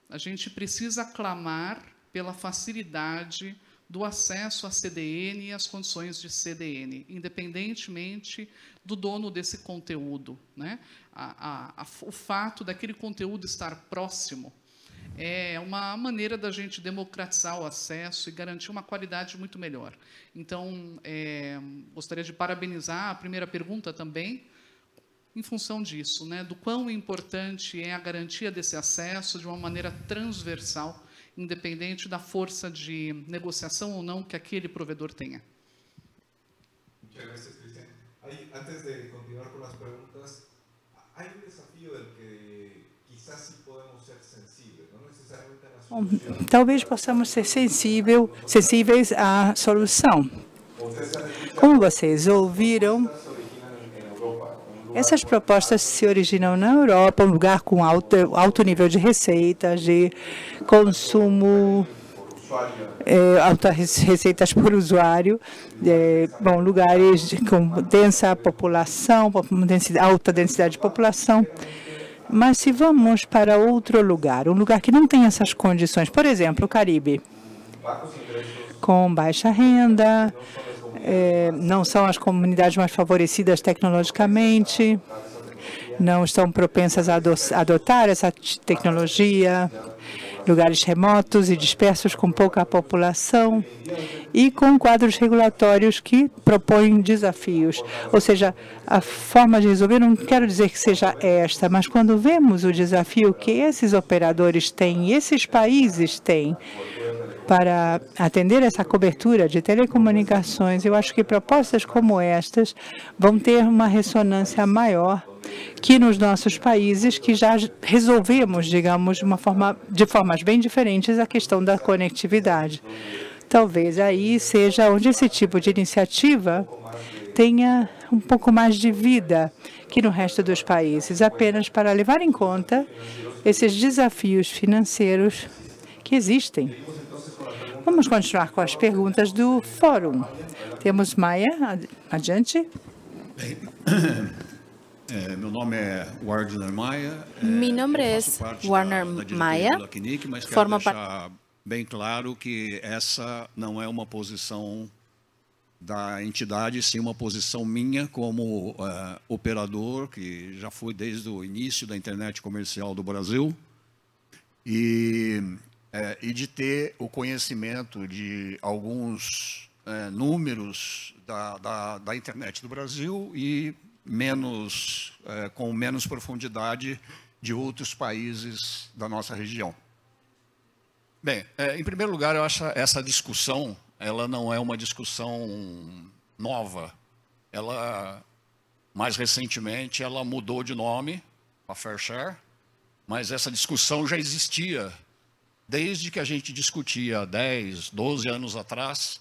A gente precisa clamar pela facilidade do acesso a CDN e as condições de CDN, independentemente do dono desse conteúdo. Né? A, a, a, o fato daquele conteúdo estar próximo é uma maneira da gente democratizar o acesso e garantir uma qualidade muito melhor. Então, é, gostaria de parabenizar a primeira pergunta também, em função disso, né, do quão importante é a garantia desse acesso de uma maneira transversal, independente da força de negociação ou não que aquele provedor tenha. Muchas gracias, Cristian. Antes de continuar com as perguntas, há um desafio del que quizás sí podemos ser sensibles, não necessariamente a solução. Talvez possamos ser sensível, sensíveis à solução. Como vocês ouviram, essas propostas se originam na Europa, um lugar com alto, alto nível de receitas, de consumo, é, altas receitas por usuário, é, bom, lugares de, com densa população, densidade, alta densidade de população. Mas se vamos para outro lugar, um lugar que não tem essas condições, por exemplo, o Caribe, com baixa renda, é, não são as comunidades mais favorecidas tecnologicamente, não estão propensas a adotar essa tecnologia, lugares remotos e dispersos com pouca população e com quadros regulatórios que propõem desafios. Ou seja, a forma de resolver, não quero dizer que seja esta, mas quando vemos o desafio que esses operadores têm, esses países têm, para atender essa cobertura de telecomunicações, eu acho que propostas como estas vão ter uma ressonância maior que nos nossos países que já resolvemos, digamos, de, uma forma, de formas bem diferentes a questão da conectividade. Talvez aí seja onde esse tipo de iniciativa tenha um pouco mais de vida que no resto dos países, apenas para levar em conta esses desafios financeiros que existem. Vamos continuar com as perguntas do fórum. Temos Maia, adiante. Bem, é, meu nome é Warner Maia. É, meu nome é Warner Maia. mas quero deixar bem claro que essa não é uma posição da entidade, sim uma posição minha como uh, operador, que já fui desde o início da internet comercial do Brasil. E é, e de ter o conhecimento de alguns é, números da, da, da, internet do Brasil e menos é, com menos profundidade de outros países da nossa região. Bem, é, em primeiro lugar, eu acho essa discussão ela não é uma discussão nova. Ela mais recentemente ela mudou de nome para Fair Share, mas essa discussão já existia desde que a gente discutia 10, 12 anos atrás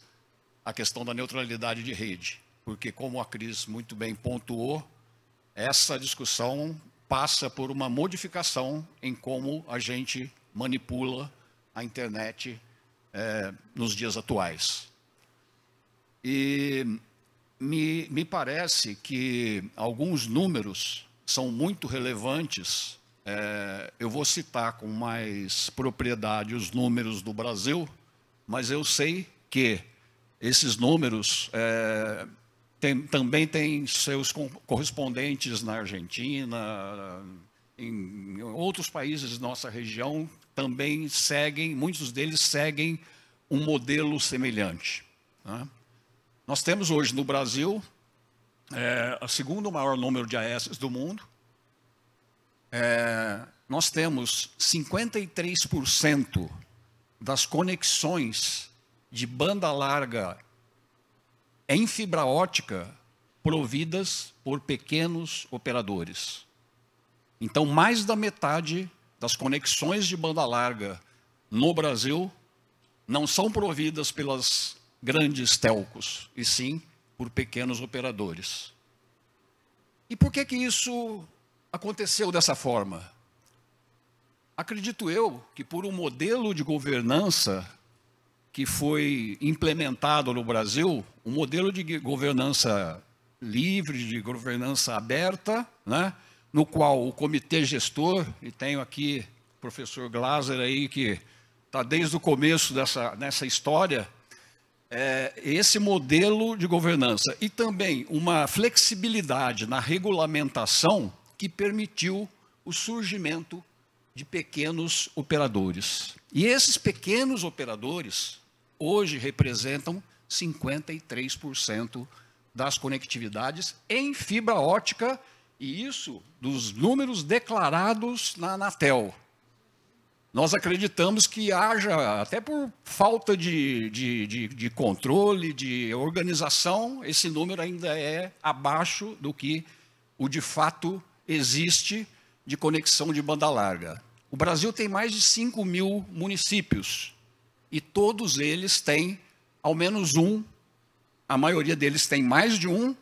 a questão da neutralidade de rede. Porque, como a Cris muito bem pontuou, essa discussão passa por uma modificação em como a gente manipula a internet é, nos dias atuais. E me, me parece que alguns números são muito relevantes é, eu vou citar com mais propriedade os números do Brasil, mas eu sei que esses números é, tem, também têm seus correspondentes na Argentina, em outros países da nossa região também seguem, muitos deles seguem um modelo semelhante. Né? Nós temos hoje no Brasil é, o segundo maior número de AS do mundo, é, nós temos 53% das conexões de banda larga em fibra ótica providas por pequenos operadores. Então, mais da metade das conexões de banda larga no Brasil não são providas pelas grandes telcos, e sim por pequenos operadores. E por que que isso aconteceu dessa forma? Acredito eu que por um modelo de governança que foi implementado no Brasil, um modelo de governança livre, de governança aberta, né? no qual o comitê gestor, e tenho aqui o professor Glaser aí, que está desde o começo dessa, nessa história, é, esse modelo de governança e também uma flexibilidade na regulamentação que permitiu o surgimento de pequenos operadores. E esses pequenos operadores hoje representam 53% das conectividades em fibra ótica, e isso dos números declarados na Anatel. Nós acreditamos que haja, até por falta de, de, de, de, controle, de organização, esse número ainda é abaixo do que o de fato existe de conexão de banda larga. O Brasil tem mais de 5 mil municípios e todos eles têm ao menos um, a maioria deles tem mais de um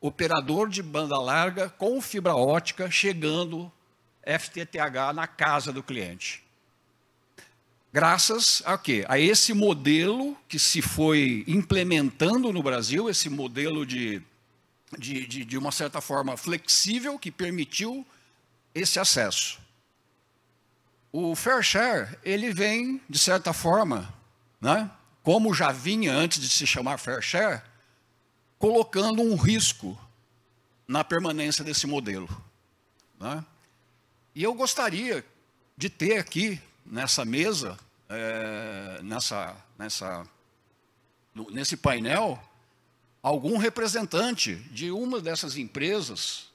operador de banda larga com fibra ótica chegando FTTH na casa do cliente. Graças a quê? A esse modelo que se foi implementando no Brasil, esse modelo de, de, de, de uma certa forma flexível que permitiu esse acesso. O fair share, ele vem, de certa forma, né, como já vinha antes de se chamar fair share, colocando um risco na permanência desse modelo. Né? E eu gostaria de ter aqui nessa mesa, é, nessa, nessa, nesse painel, algum representante de uma dessas empresas,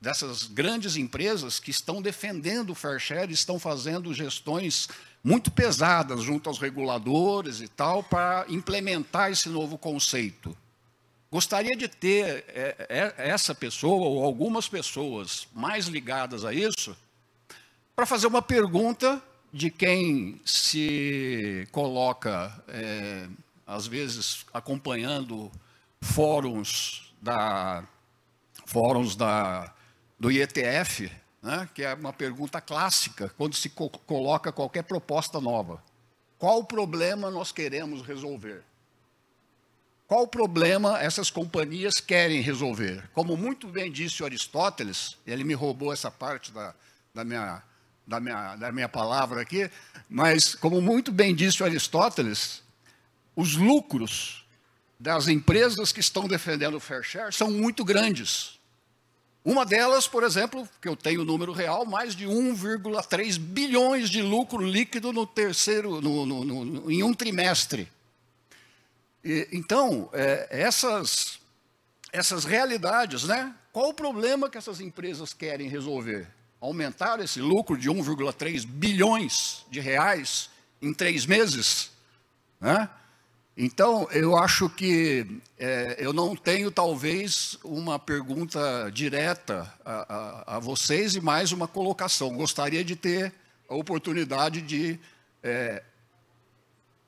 dessas grandes empresas que estão defendendo o fair share, estão fazendo gestões muito pesadas junto aos reguladores e tal para implementar esse novo conceito. Gostaria de ter é, é, essa pessoa ou algumas pessoas mais ligadas a isso para fazer uma pergunta de quem se coloca, é, às vezes, acompanhando fóruns da, fóruns da, do IETF, né, que é uma pergunta clássica quando se co coloca qualquer proposta nova. Qual problema nós queremos resolver? Qual problema essas companhias querem resolver? Como muito bem disse Aristóteles, ele me roubou essa parte da, da minha da minha, da minha palavra aqui, mas, como muito bem disse Aristóteles, os lucros das empresas que estão defendendo o fair share são muito grandes. Uma delas, por exemplo, que eu tenho o número real, mais de 1,3 bilhões de lucro líquido no terceiro, no, no, no, em um trimestre. E, então, é, essas, essas realidades, né? Qual o problema que essas empresas querem resolver? aumentar esse lucro de 1,3 bilhões de reais em três meses. Né? Então, eu acho que é, eu não tenho, talvez, uma pergunta direta a, a, a, vocês e mais uma colocação. Gostaria de ter a oportunidade de é,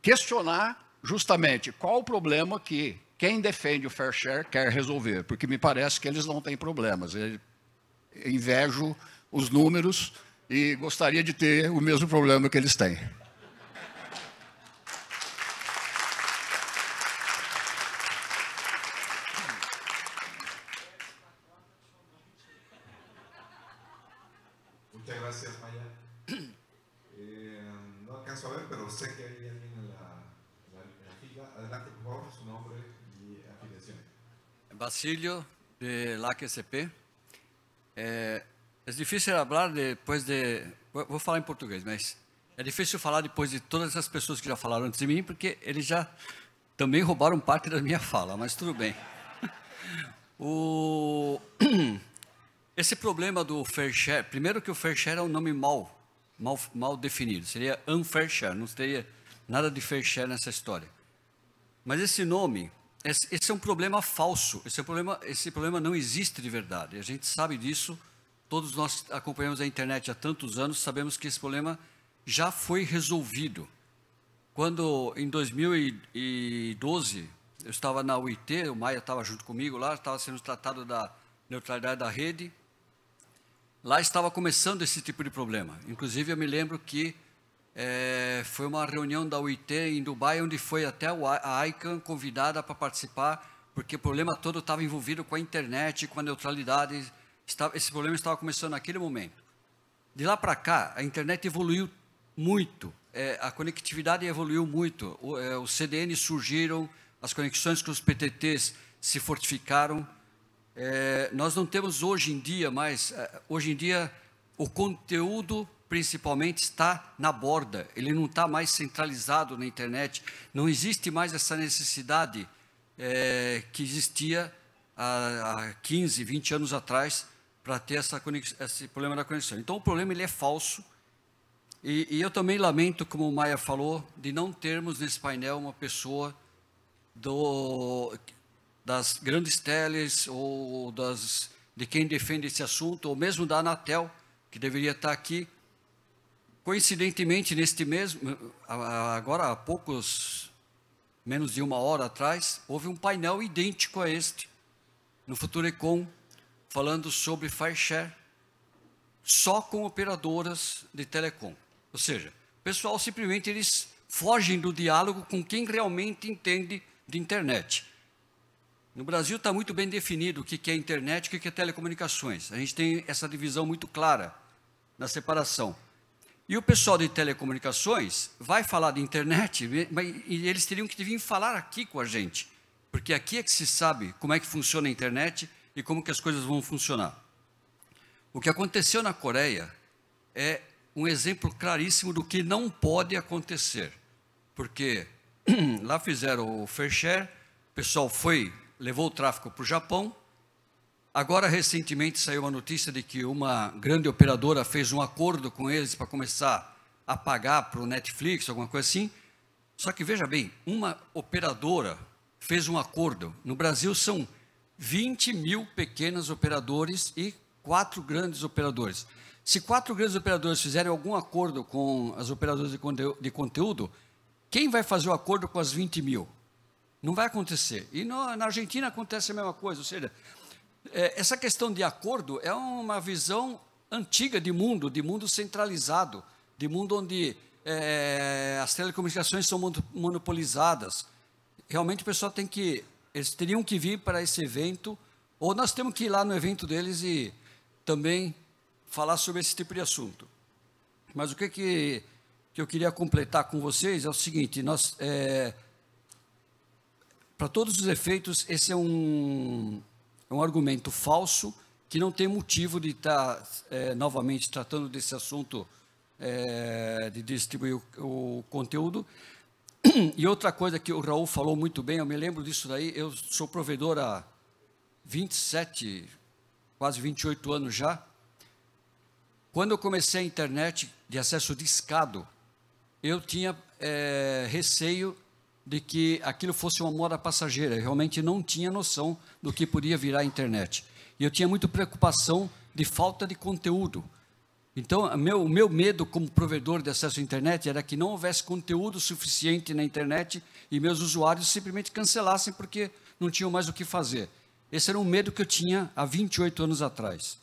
questionar justamente qual o problema que quem defende o fair share quer resolver, porque me parece que eles não têm problemas. Eu invejo os números e gostaria de ter o mesmo problema que eles têm. Muchas gracias, Maya. Eh, no alcanzo a ver, pero sé que hay alguien en la, en la fila. Adelante, por favor, su nombre y afiliación. Basilio, de LAC-SP. Eh, é difícil falar depois de. Vou falar em português, mas é difícil falar depois de todas as pessoas que já falaram antes de mim, porque eles já também roubaram parte da minha fala, mas tudo bem. O... Esse problema do fair share, primeiro que o fair share é um nome mal, mal, mal definido, seria unfair share, não teria nada de fair share nessa história. Mas esse nome, esse é um problema falso, esse, é um problema, esse problema não existe de verdade, a gente sabe disso Todos nós acompanhamos a internet há tantos anos, sabemos que esse problema já foi resolvido. Quando, em 2012, eu estava na UIT, o Maia estava junto comigo lá, estava sendo tratado da neutralidade da rede. Lá estava começando esse tipo de problema. Inclusive, eu me lembro que é, foi uma reunião da UIT em Dubai, onde foi até a ICANN convidada para participar, porque o problema todo estava envolvido com a internet, com a neutralidade esse problema estava começando naquele momento. De lá para cá, a internet evoluiu muito, é, a conectividade evoluiu muito, o, é, os CDNs surgiram, as conexões com os PTTs se fortificaram. É, nós não temos hoje em dia mais, é, hoje em dia o conteúdo principalmente está na borda, ele não está mais centralizado na internet, não existe mais essa necessidade é, que existia há, há 15, 20 anos atrás para ter essa esse problema da conexão. Então o problema ele é falso, e, e, eu também lamento, como o Maia falou, de não termos nesse painel uma pessoa do, das grandes teles ou das, de quem defende esse assunto, ou mesmo da Anatel, que deveria estar aqui. Coincidentemente, neste mesmo, agora há poucos, menos de uma hora atrás, houve um painel idêntico a este, no Futurecom, falando sobre Fireshare, só com operadoras de telecom. Ou seja, o pessoal simplesmente eles fogem do diálogo com quem realmente entende de internet. No Brasil está muito bem definido o que é internet e o que é telecomunicações. A gente tem essa divisão muito clara na separação. E o pessoal de telecomunicações vai falar de internet, e eles teriam que vir falar aqui com a gente, porque aqui é que se sabe como é que funciona a internet e como que as coisas vão funcionar. O que aconteceu na Coreia é um exemplo claríssimo do que não pode acontecer. Porque lá fizeram o fair share, o pessoal foi, levou o tráfego para o Japão. Agora, recentemente, saiu uma notícia de que uma grande operadora fez um acordo com eles para começar a pagar para o Netflix, alguma coisa assim. Só que, veja bem, uma operadora fez um acordo. No Brasil, são 20 mil pequenos operadores e quatro grandes operadores. Se quatro grandes operadores fizerem algum acordo com as operadoras de conteúdo, quem vai fazer o acordo com as 20 mil? Não vai acontecer. E no, na Argentina acontece a mesma coisa. Ou seja, é, essa questão de acordo é uma visão antiga de mundo, de mundo centralizado, de mundo onde é, as telecomunicações são monopolizadas. Realmente o pessoal tem que, eles teriam que vir para esse evento, ou nós temos que ir lá no evento deles e também falar sobre esse tipo de assunto. Mas o que, que, que eu queria completar com vocês é o seguinte: nós, é, para todos os efeitos, esse é um, é um argumento falso que não tem motivo de estar é, novamente tratando desse assunto é, de distribuir o, o, conteúdo. E outra coisa que o Raul falou muito bem, eu me lembro disso daí, eu sou provedor há 27, quase 28 anos já, quando eu comecei a internet de acesso discado, eu tinha é, receio de que aquilo fosse uma moda passageira. Eu realmente não tinha noção do que podia virar a internet. E eu tinha muita preocupação de falta de conteúdo. Então, o meu, meu medo como provedor de acesso à internet era que não houvesse conteúdo suficiente na internet e meus usuários simplesmente cancelassem porque não tinham mais o que fazer. Esse era um medo que eu tinha há 28 anos atrás.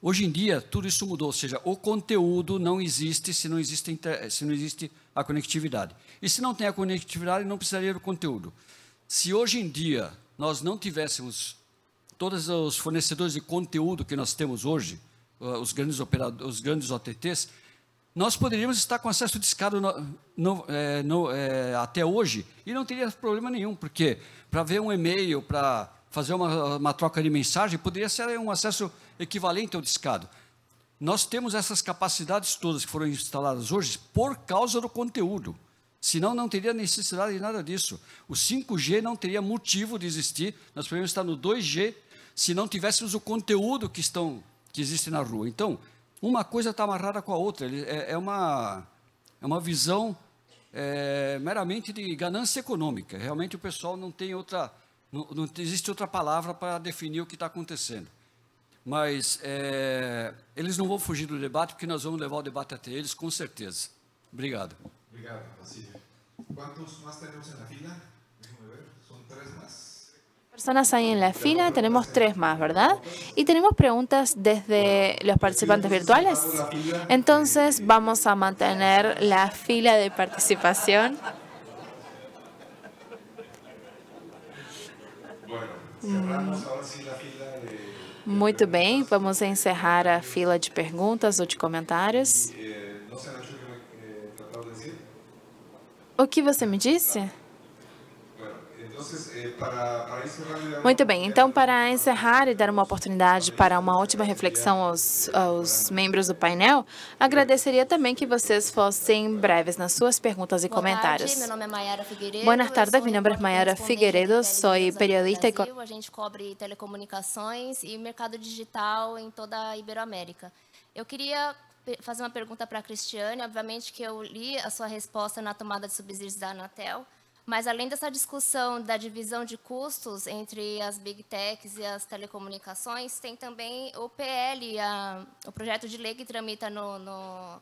Hoje em dia, tudo isso mudou, ou seja, o conteúdo não existe se não existe, se não existe a conectividade. E se não tem a conectividade, não precisaria do conteúdo. Se hoje em dia nós não tivéssemos todos os fornecedores de conteúdo que nós temos hoje, os grandes operadores, os grandes OTTs, nós poderíamos estar com acesso discado no, no, é, no, é, até hoje e não teria problema nenhum, porque para ver um e-mail, para fazer uma, uma troca de mensagem, poderia ser um acesso equivalente ao discado. Nós temos essas capacidades todas que foram instaladas hoje por causa do conteúdo. Senão, não teria necessidade de nada disso. O 5G não teria motivo de existir. Nós poderíamos estar no 2G se não tivéssemos o conteúdo que, estão, que existe na rua. Então, uma coisa está amarrada com a outra. É, é, uma, é uma visão é, meramente de ganância econômica. Realmente o pessoal não tem outra. Não, não existe outra palavra para definir o que está acontecendo mas é, eles não vão fugir do debate, porque nós vamos levar o debate até eles, com certeza. Obrigado. Obrigado, Pacífico. Quantos mais temos na fila? Déjame ver, são três mais. Personas ahí en la fila, tenemos tres más, ¿verdad? Y tenemos preguntas desde los participantes virtuales. Entonces vamos a mantener la fila de participación. Bueno, cerramos ahora sí la fila de Muito bem, vamos encerrar a fila de perguntas ou de comentários. O que você me disse? Muito bem, então, para encerrar e dar uma oportunidade para uma última reflexão aos, aos membros do painel, agradeceria também que vocês fossem breves nas suas perguntas e Boa comentários. Tarde, meu nome é Mayara Figueiredo. Boa tarde, meu nome é Mayara Figueiredo, sou periodista e... Brasil. A gente cobre telecomunicações e mercado digital em toda a Iberoamérica. Eu queria fazer uma pergunta para a Cristiane. Obviamente que eu li a sua resposta na tomada de subsídios da Anatel, mas além dessa discussão da divisão de custos entre as big techs e as telecomunicações, tem também o PL, a, o projeto de lei que tramita no, no,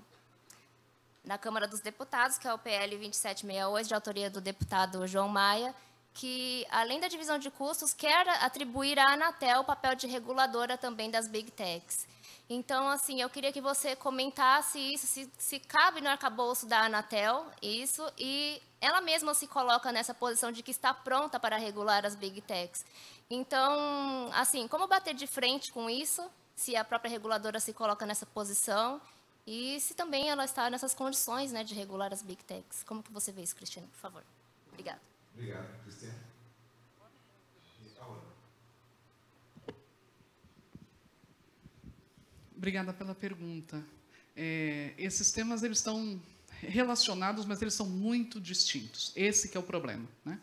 na Câmara dos Deputados, que é o PL 2768, de autoria do deputado João Maia, que, além da divisão de custos, quer atribuir à Anatel o papel de reguladora também das big techs. Então, assim, eu queria que você comentasse isso, se, se cabe no arcabouço da Anatel isso, e ela mesma se coloca nessa posição de que está pronta para regular as big techs. Então, assim, como bater de frente com isso, se a própria reguladora se coloca nessa posição, e se também ela está nessas condições né, de regular as big techs. Como que você vê isso, Cristiano, por favor? Obrigada. Obrigado, Cristiano. Obrigada pela pergunta. É, esses temas eles estão relacionados, mas eles são muito distintos. Esse que é o problema. Né?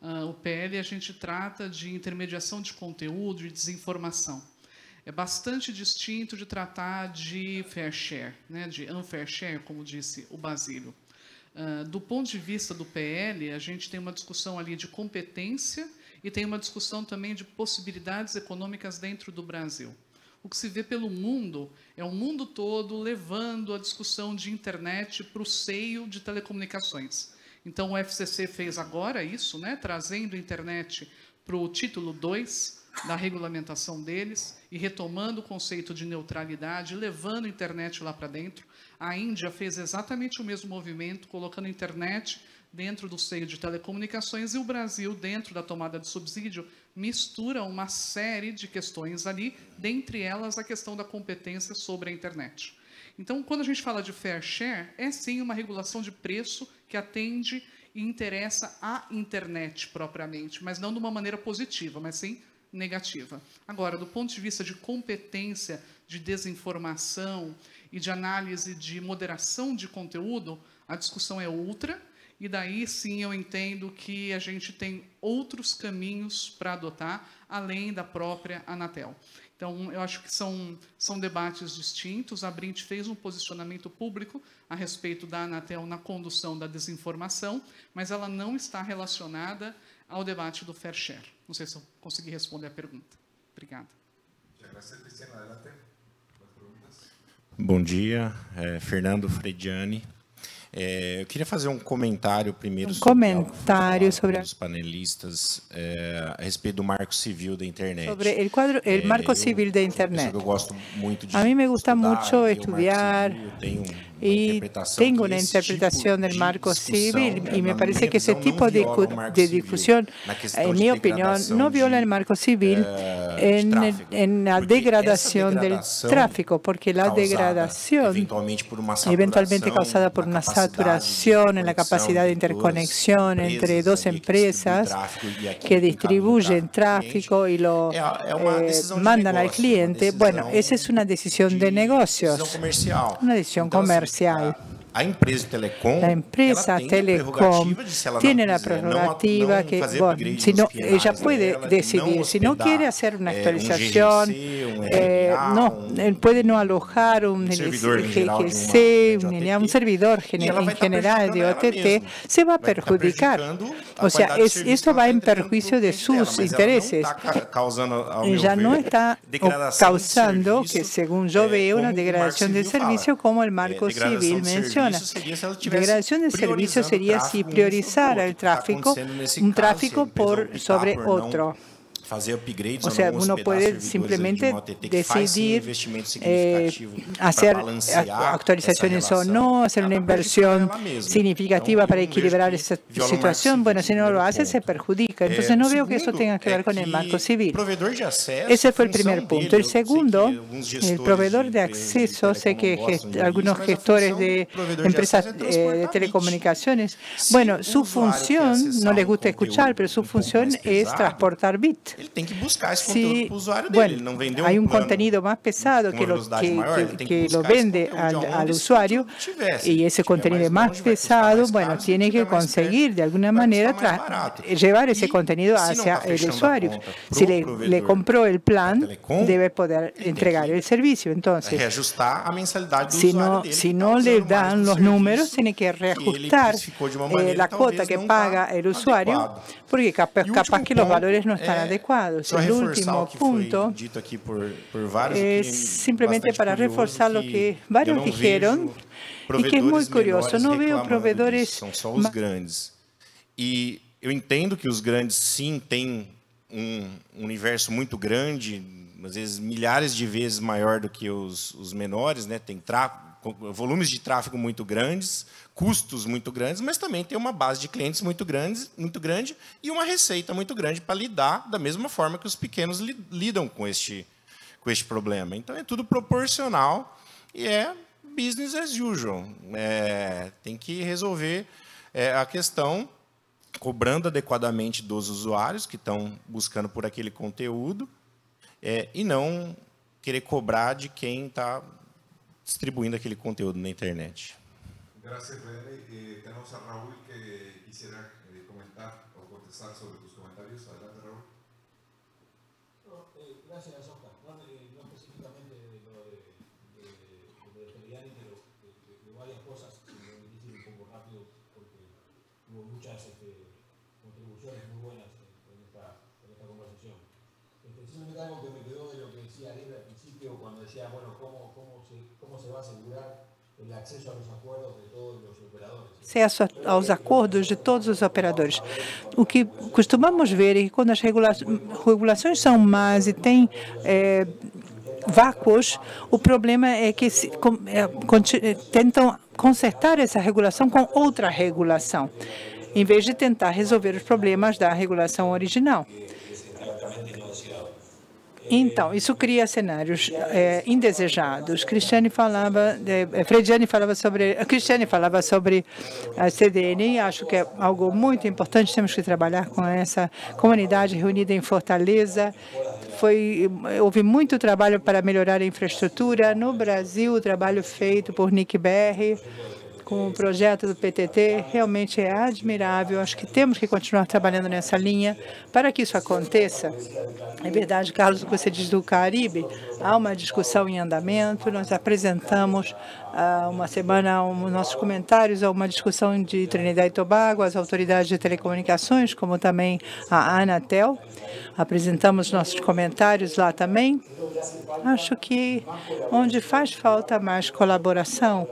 Uh, o PL a gente trata de intermediação de conteúdo e desinformação. É bastante distinto de tratar de fair share, né? de unfair share, como disse o Basílio. Uh, do ponto de vista do PL, a gente tem uma discussão ali de competência e tem uma discussão também de possibilidades econômicas dentro do Brasil o que se vê pelo mundo é o mundo todo levando a discussão de internet para o seio de telecomunicações. Então, o FCC fez agora isso, né, trazendo a internet para o título 2 da regulamentação deles e retomando o conceito de neutralidade, levando a internet lá para dentro. A Índia fez exatamente o mesmo movimento, colocando a internet dentro do seio de telecomunicações e o Brasil, dentro da tomada de subsídio, mistura uma série de questões ali, dentre elas a questão da competência sobre a internet. Então, quando a gente fala de fair share, é sim uma regulação de preço que atende e interessa à internet propriamente, mas não de uma maneira positiva, mas sim negativa. Agora, do ponto de vista de competência, de desinformação e de análise de moderação de conteúdo, a discussão é outra, e daí sim eu entendo que a gente tem outros caminhos para adotar, além da própria Anatel. Então, eu acho que são, são debates distintos. A Brint fez um posicionamento público a respeito da Anatel na condução da desinformação, mas ela não está relacionada ao debate do fair share. Não sei se eu consegui responder a pergunta. Obrigado. Bom dia, é, Fernando Frediani, é, eu queria fazer um comentário primeiro um sobre comentário sobre os panelistas é, a respeito do marco civil da internet. Sobre o quadro, o marco civil da internet. Eu gosto muito de a mim me gusta muito estudar. Y tengo una interpretación del marco civil y me parece que ese tipo de, de discusión, en mi opinión, no viola el marco civil en, en la degradación del tráfico, porque la degradación, eventualmente causada por una saturación en la capacidad de interconexión entre dos empresas que distribuyen tráfico y lo eh, mandan al cliente, bueno, esa es una decisión de negocios, una decisión comercial comercial. A empresa Telecom, la empresa Telecom tiene la prerrogativa que, bueno, si no, ella puede decidir, si no quiere hacer una actualización, eh, no, puede no alojar un GGC, un, servidor en general de OTT, se va a perjudicar. O sea, es, esto va en perjuicio de sus intereses. Ella no está causando que, según yo veo, una degradación del servicio como el marco civil menciona funciona. Degradación de servicio sería si priorizara el tráfico, un tráfico por sobre otro. Fazer upgrades ou seja, não pode simplesmente decidir eh, fazer atualizações ou não, fazer uma inversão significativa para equilibrar essa situação. Bueno, se não lo hace, se perjudica. Então, não vejo que isso tenha que ver com o marco civil. Esse foi o primeiro ponto. O segundo, o provedor de acesso, sei que alguns gestores de empresas eh, de telecomunicações, bueno, su função, não les gusta escuchar, pero su função é transportar bit. Ele tem que buscar esse conteúdo para o usuário dele. Bueno, não vender um Há um contenido mais pesado que, lo, que, maior, que, que, que lo vende al, al usuário e esse conteúdo é mais pesado, bueno, tiene que conseguir de alguma maneira levar esse conteúdo hacia o usuário. Se le, le comprou o plano, deve poder entregar o serviço. Então, reajustar a mensalidade do se usuário no, dele. Se não lhe dão os números, tem que reajustar eh, a cota que paga o usuário, porque capaz, capaz que os valores não estão adequados. O último ponto é simplesmente para reforçar o que vários disseram e que é muito curioso. Não vejo provedores. São só os grandes. E eu entendo que os grandes, sim, têm um universo muito grande, às vezes milhares de vezes maior do que os, os menores, né? tem volumes de tráfego muito grandes, custos muito grandes, mas também tem uma base de clientes muito, grandes, muito grande e uma receita muito grande para lidar da mesma forma que os pequenos li, lidam com este, com este problema. Então, é tudo proporcional e é business as usual. É, tem que resolver é, a questão cobrando adequadamente dos usuários que estão buscando por aquele conteúdo é, e não querer cobrar de quem está distribuindo aquele conteúdo na internet. Gracias, René. Eh, tenemos a Raúl que quisiera eh, comentar o contestar sobre tus acesso aos acordos de todos os operadores. O que costumamos ver é que quando as regula regulações são más e tem é, vácuos, o problema é que se, com, é, tentam consertar essa regulação com outra regulação, em vez de tentar resolver os problemas da regulação original. Então, isso cria cenários é, indesejados. Cristiane falava, é, Frediane falava sobre, Cristiane falava sobre a CDN, acho que é algo muito importante, temos que trabalhar com essa comunidade reunida em Fortaleza. Foi, houve muito trabalho para melhorar a infraestrutura. No Brasil, o trabalho feito por Nick Berry, com o projeto do PTT realmente é admirável. Acho que temos que continuar trabalhando nessa linha para que isso aconteça. É verdade, Carlos, o que você diz do Caribe, há uma discussão em andamento. Nós apresentamos há uma semana um, nossos comentários a uma discussão de Trinidad e Tobago, as autoridades de telecomunicações, como também a Anatel. Apresentamos nossos comentários lá também. Acho que onde faz falta mais colaboração,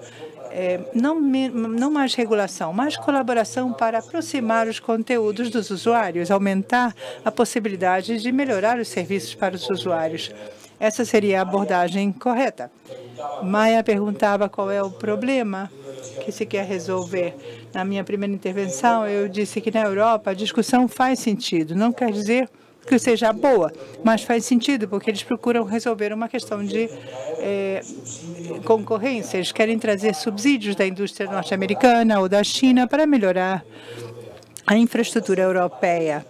é, não, não mais regulação, mais colaboração para aproximar os conteúdos dos usuários, aumentar a possibilidade de melhorar os serviços para os usuários. Essa seria a abordagem correta. Maia perguntava qual é o problema que se quer resolver. Na minha primeira intervenção, eu disse que na Europa a discussão faz sentido. Não quer dizer que seja boa, mas faz sentido, porque eles procuram resolver uma questão de é, concorrência. Eles querem trazer subsídios da indústria norte-americana ou da China para melhorar a infraestrutura europeia.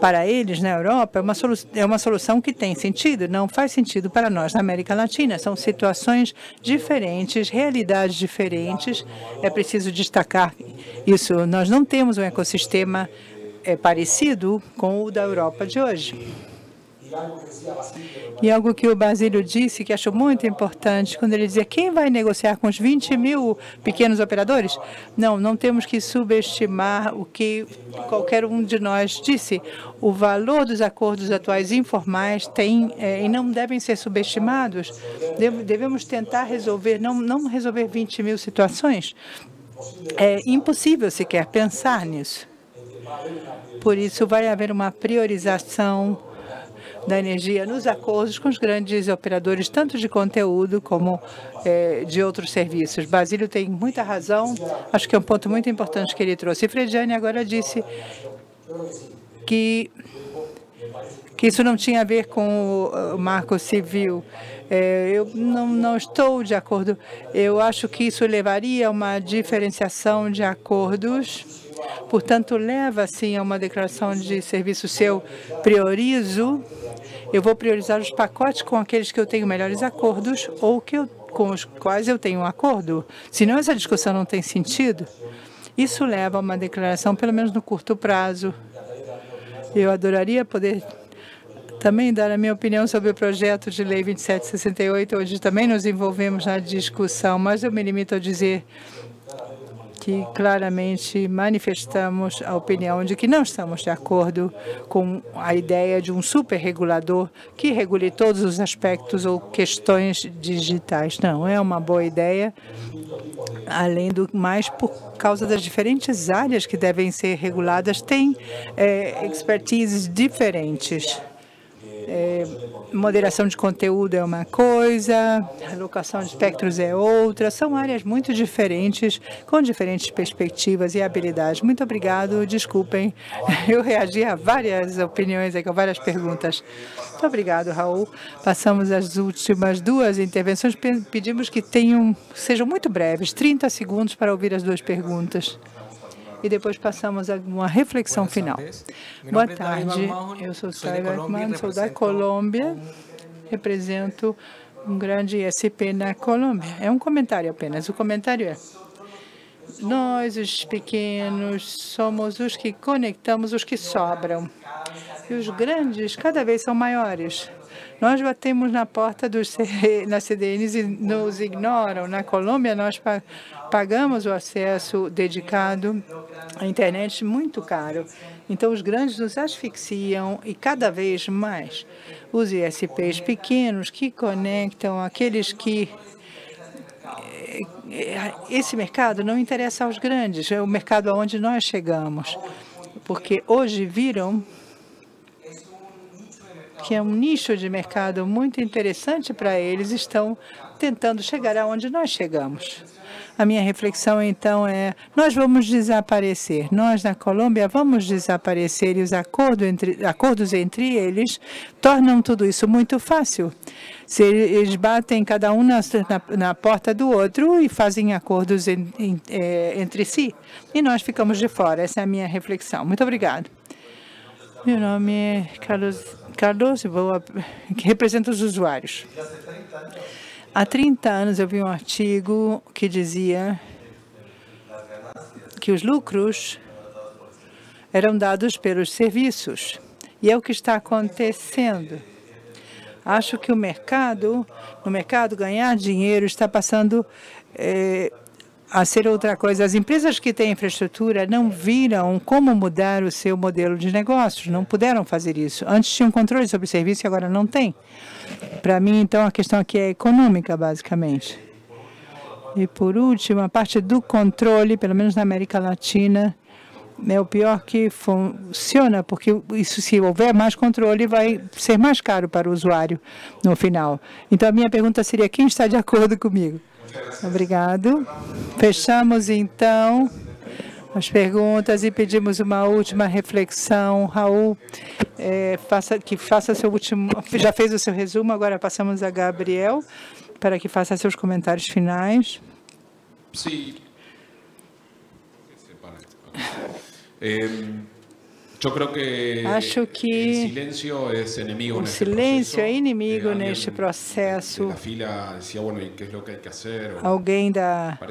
Para eles, na Europa, é uma, é uma solução que tem sentido, não faz sentido para nós na América Latina. São situações diferentes, realidades diferentes. É preciso destacar isso. Nós não temos um ecossistema é parecido com o da Europa de hoje. E algo que o Basílio disse, que achou muito importante, quando ele dizia quem vai negociar com os 20 mil pequenos operadores? Não, não temos que subestimar o que qualquer um de nós disse. O valor dos acordos atuais informais tem é, e não devem ser subestimados. Devemos tentar resolver, não, não resolver 20 mil situações. É impossível sequer pensar nisso. Por isso, vai haver uma priorização da energia nos acordos com os grandes operadores, tanto de conteúdo como é, de outros serviços. Basílio tem muita razão, acho que é um ponto muito importante que ele trouxe. E Frediani agora disse que, que isso não tinha a ver com o marco civil. É, eu não, não estou de acordo. Eu acho que isso levaria a uma diferenciação de acordos portanto, leva assim a uma declaração de serviço se eu priorizo, eu vou priorizar os pacotes com aqueles que eu tenho melhores acordos ou que eu, com os quais eu tenho um acordo. Senão, essa discussão não tem sentido. Isso leva a uma declaração, pelo menos no curto prazo. Eu adoraria poder também dar a minha opinião sobre o projeto de lei 2768, onde também nos envolvemos na discussão, mas eu me limito a dizer que claramente manifestamos a opinião de que não estamos de acordo com a ideia de um superregulador que regule todos os aspectos ou questões digitais. Não, é uma boa ideia, além do mais por causa das diferentes áreas que devem ser reguladas, tem é, expertises diferentes. É, moderação de conteúdo é uma coisa, alocação de espectros é outra. São áreas muito diferentes, com diferentes perspectivas e habilidades. Muito obrigado. Desculpem, eu reagi a várias opiniões, a várias perguntas. Muito obrigado, Raul. Passamos as últimas duas intervenções. Pedimos que tenham, sejam muito breves, 30 segundos para ouvir as duas perguntas e depois passamos a uma reflexão final. Boa tarde, eu sou Saiba Ekman, sou da Colômbia, represento um grande ISP na Colômbia. É um comentário apenas. O comentário é: nós, os pequenos, somos os que conectamos os que sobram. E os grandes cada vez são maiores. Nós batemos na porta dos nas CDNs e nos ignoram. Na Colômbia, nós pagamos o acesso dedicado à internet muito caro. Então, os grandes nos asfixiam e cada vez mais os ISPs pequenos que conectam aqueles que eh, esse mercado não interessa aos grandes, é o mercado aonde nós chegamos, porque hoje viram que é um nicho de mercado muito interessante para eles, estão tentando chegar aonde nós chegamos. A minha reflexão, então, é: nós vamos desaparecer. Nós, na Colômbia, vamos desaparecer e os acordos entre, acordos entre eles tornam tudo isso muito fácil. Se eles batem cada um na, na, na porta do outro e fazem acordos em, em, é, entre si, e nós ficamos de fora. Essa é a minha reflexão. Muito obrigado. Meu nome é Carlos Carlos, vou, que representa os usuários. Há 30 anos eu vi um artigo que dizia que os lucros eram dados pelos serviços. E é o que está acontecendo. Acho que o mercado, no mercado, ganhar dinheiro está passando é, a ser outra coisa. As empresas que têm infraestrutura não viram como mudar o seu modelo de negócios, não puderam fazer isso. Antes tinham controle sobre o serviço e agora não tem. Para mim, então, a questão aqui é econômica, basicamente. E, por último, a parte do controle, pelo menos na América Latina, é o pior que funciona, porque isso, se houver mais controle, vai ser mais caro para o usuário no final. Então, a minha pergunta seria, quem está de acordo comigo? Obrigado. Fechamos, então, as perguntas e pedimos uma última reflexão. Raul, é, faça, que faça seu último... Já fez o seu resumo, agora passamos a Gabriel para que faça seus comentários finais. Sim. Eh, Acho que o silêncio é inimigo eh, neste processo. Alguém da, eh,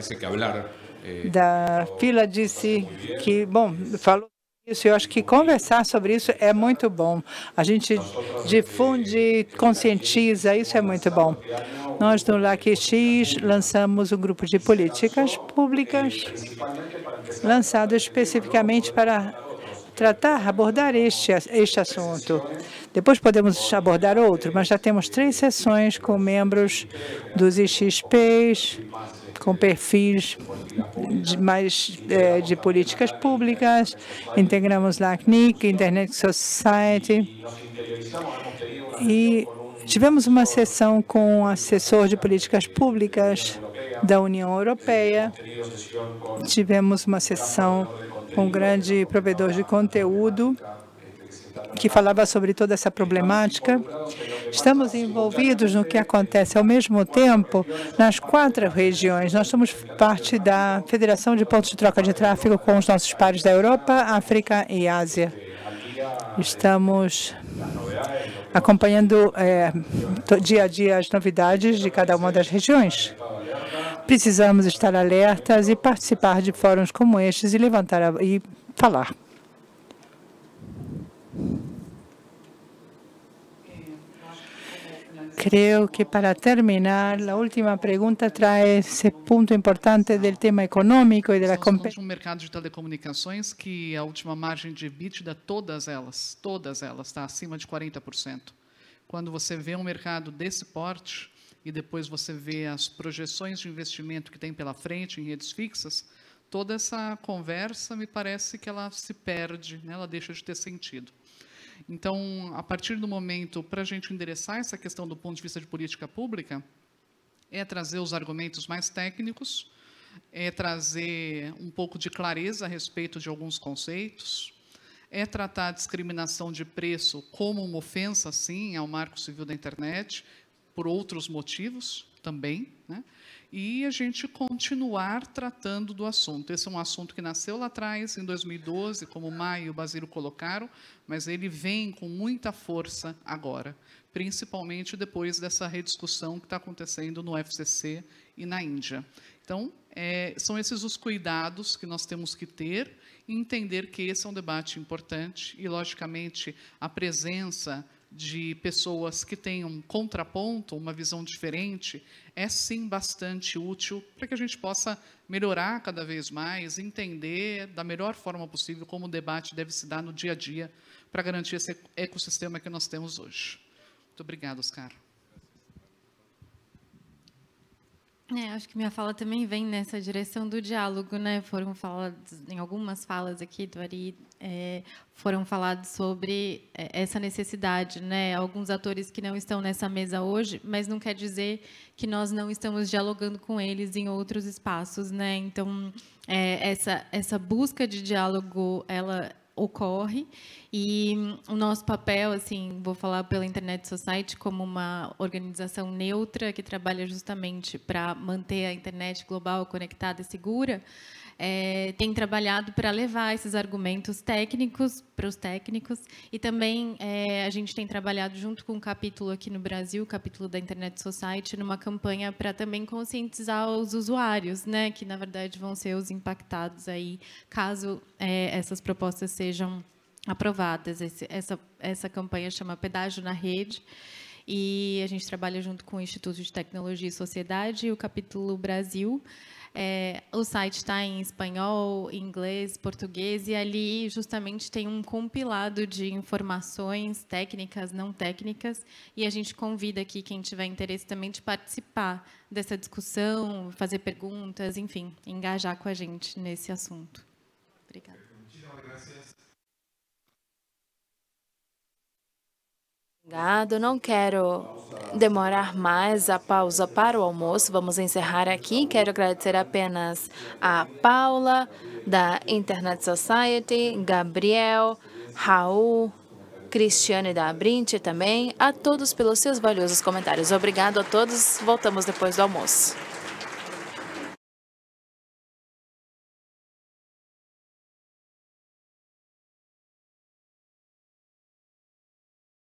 da fila disse que, bom, falou isso, eu acho que conversar sobre isso é muito bom. A gente difunde, conscientiza, isso é muito bom. Nós, no LACX, lançamos um grupo de políticas públicas lançado especificamente para tratar, abordar este, este assunto. Depois podemos abordar outro, mas já temos três sessões com membros dos IXPs, com perfis de mais é, de políticas públicas, integramos lá a Internet Society, E tivemos uma sessão com o assessor de políticas públicas da União Europeia. Tivemos uma sessão com um grande provedor de conteúdo que falava sobre toda essa problemática. Estamos envolvidos no que acontece ao mesmo tempo nas quatro regiões. Nós somos parte da Federação de Pontos de Troca de Tráfego com os nossos pares da Europa, África e Ásia. Estamos acompanhando é, dia a dia as novidades de cada uma das regiões. Precisamos estar alertas e participar de fóruns como estes e levantar a, e falar. Creio que para terminar, a última pergunta traz esse ponto importante do tema econômico e da competição. um mercado de telecomunicações que a última margem de EBITDA, todas elas, todas elas, está acima de 40%. Quando você vê um mercado desse porte e depois você vê as projeções de investimento que tem pela frente em redes fixas, toda essa conversa me parece que ela se perde, né? ela deixa de ter sentido. Então, a partir do momento, para a gente endereçar essa questão do ponto de vista de política pública, é trazer os argumentos mais técnicos, é trazer um pouco de clareza a respeito de alguns conceitos, é tratar a discriminação de preço como uma ofensa, sim, ao marco civil da internet, por outros motivos também, né? e a gente continuar tratando do assunto. Esse é um assunto que nasceu lá atrás, em 2012, como o Maio e o Basílio colocaram, mas ele vem com muita força agora, principalmente depois dessa rediscussão que está acontecendo no FCC e na Índia. Então, é, são esses os cuidados que nós temos que ter entender que esse é um debate importante e, logicamente, a presença de pessoas que tenham um contraponto, uma visão diferente, é sim bastante útil para que a gente possa melhorar cada vez mais, entender da melhor forma possível como o debate deve se dar no dia a dia para garantir esse ecossistema que nós temos hoje. Muito obrigado, Oscar. É, acho que minha fala também vem nessa direção do diálogo, né? Foram falados em algumas falas aqui do Ari, é, foram falados sobre é, essa necessidade, né? Alguns atores que não estão nessa mesa hoje, mas não quer dizer que nós não estamos dialogando com eles em outros espaços, né? Então, é, essa essa busca de diálogo, ela ocorre. E o nosso papel, assim, vou falar pela Internet Society como uma organização neutra que trabalha justamente para manter a internet global conectada e segura, é, tem trabalhado para levar esses argumentos técnicos para os técnicos e também é, a gente tem trabalhado junto com um capítulo aqui no Brasil, o capítulo da Internet Society, numa campanha para também conscientizar os usuários, né, que na verdade vão ser os impactados aí, caso é, essas propostas sejam aprovadas. Esse, essa, essa campanha chama Pedágio na Rede, e a gente trabalha junto com o Instituto de Tecnologia e Sociedade e o capítulo Brasil. É, o site está em espanhol, inglês, português, e ali justamente tem um compilado de informações técnicas, não técnicas, e a gente convida aqui quem tiver interesse também de participar dessa discussão, fazer perguntas, enfim, engajar com a gente nesse assunto. Obrigada. Obrigado. Não quero demorar mais a pausa para o almoço. Vamos encerrar aqui. Quero agradecer apenas a Paula, da Internet Society, Gabriel, Raul, Cristiane da Abrinte também, a todos pelos seus valiosos comentários. Obrigado a todos. Voltamos depois do almoço.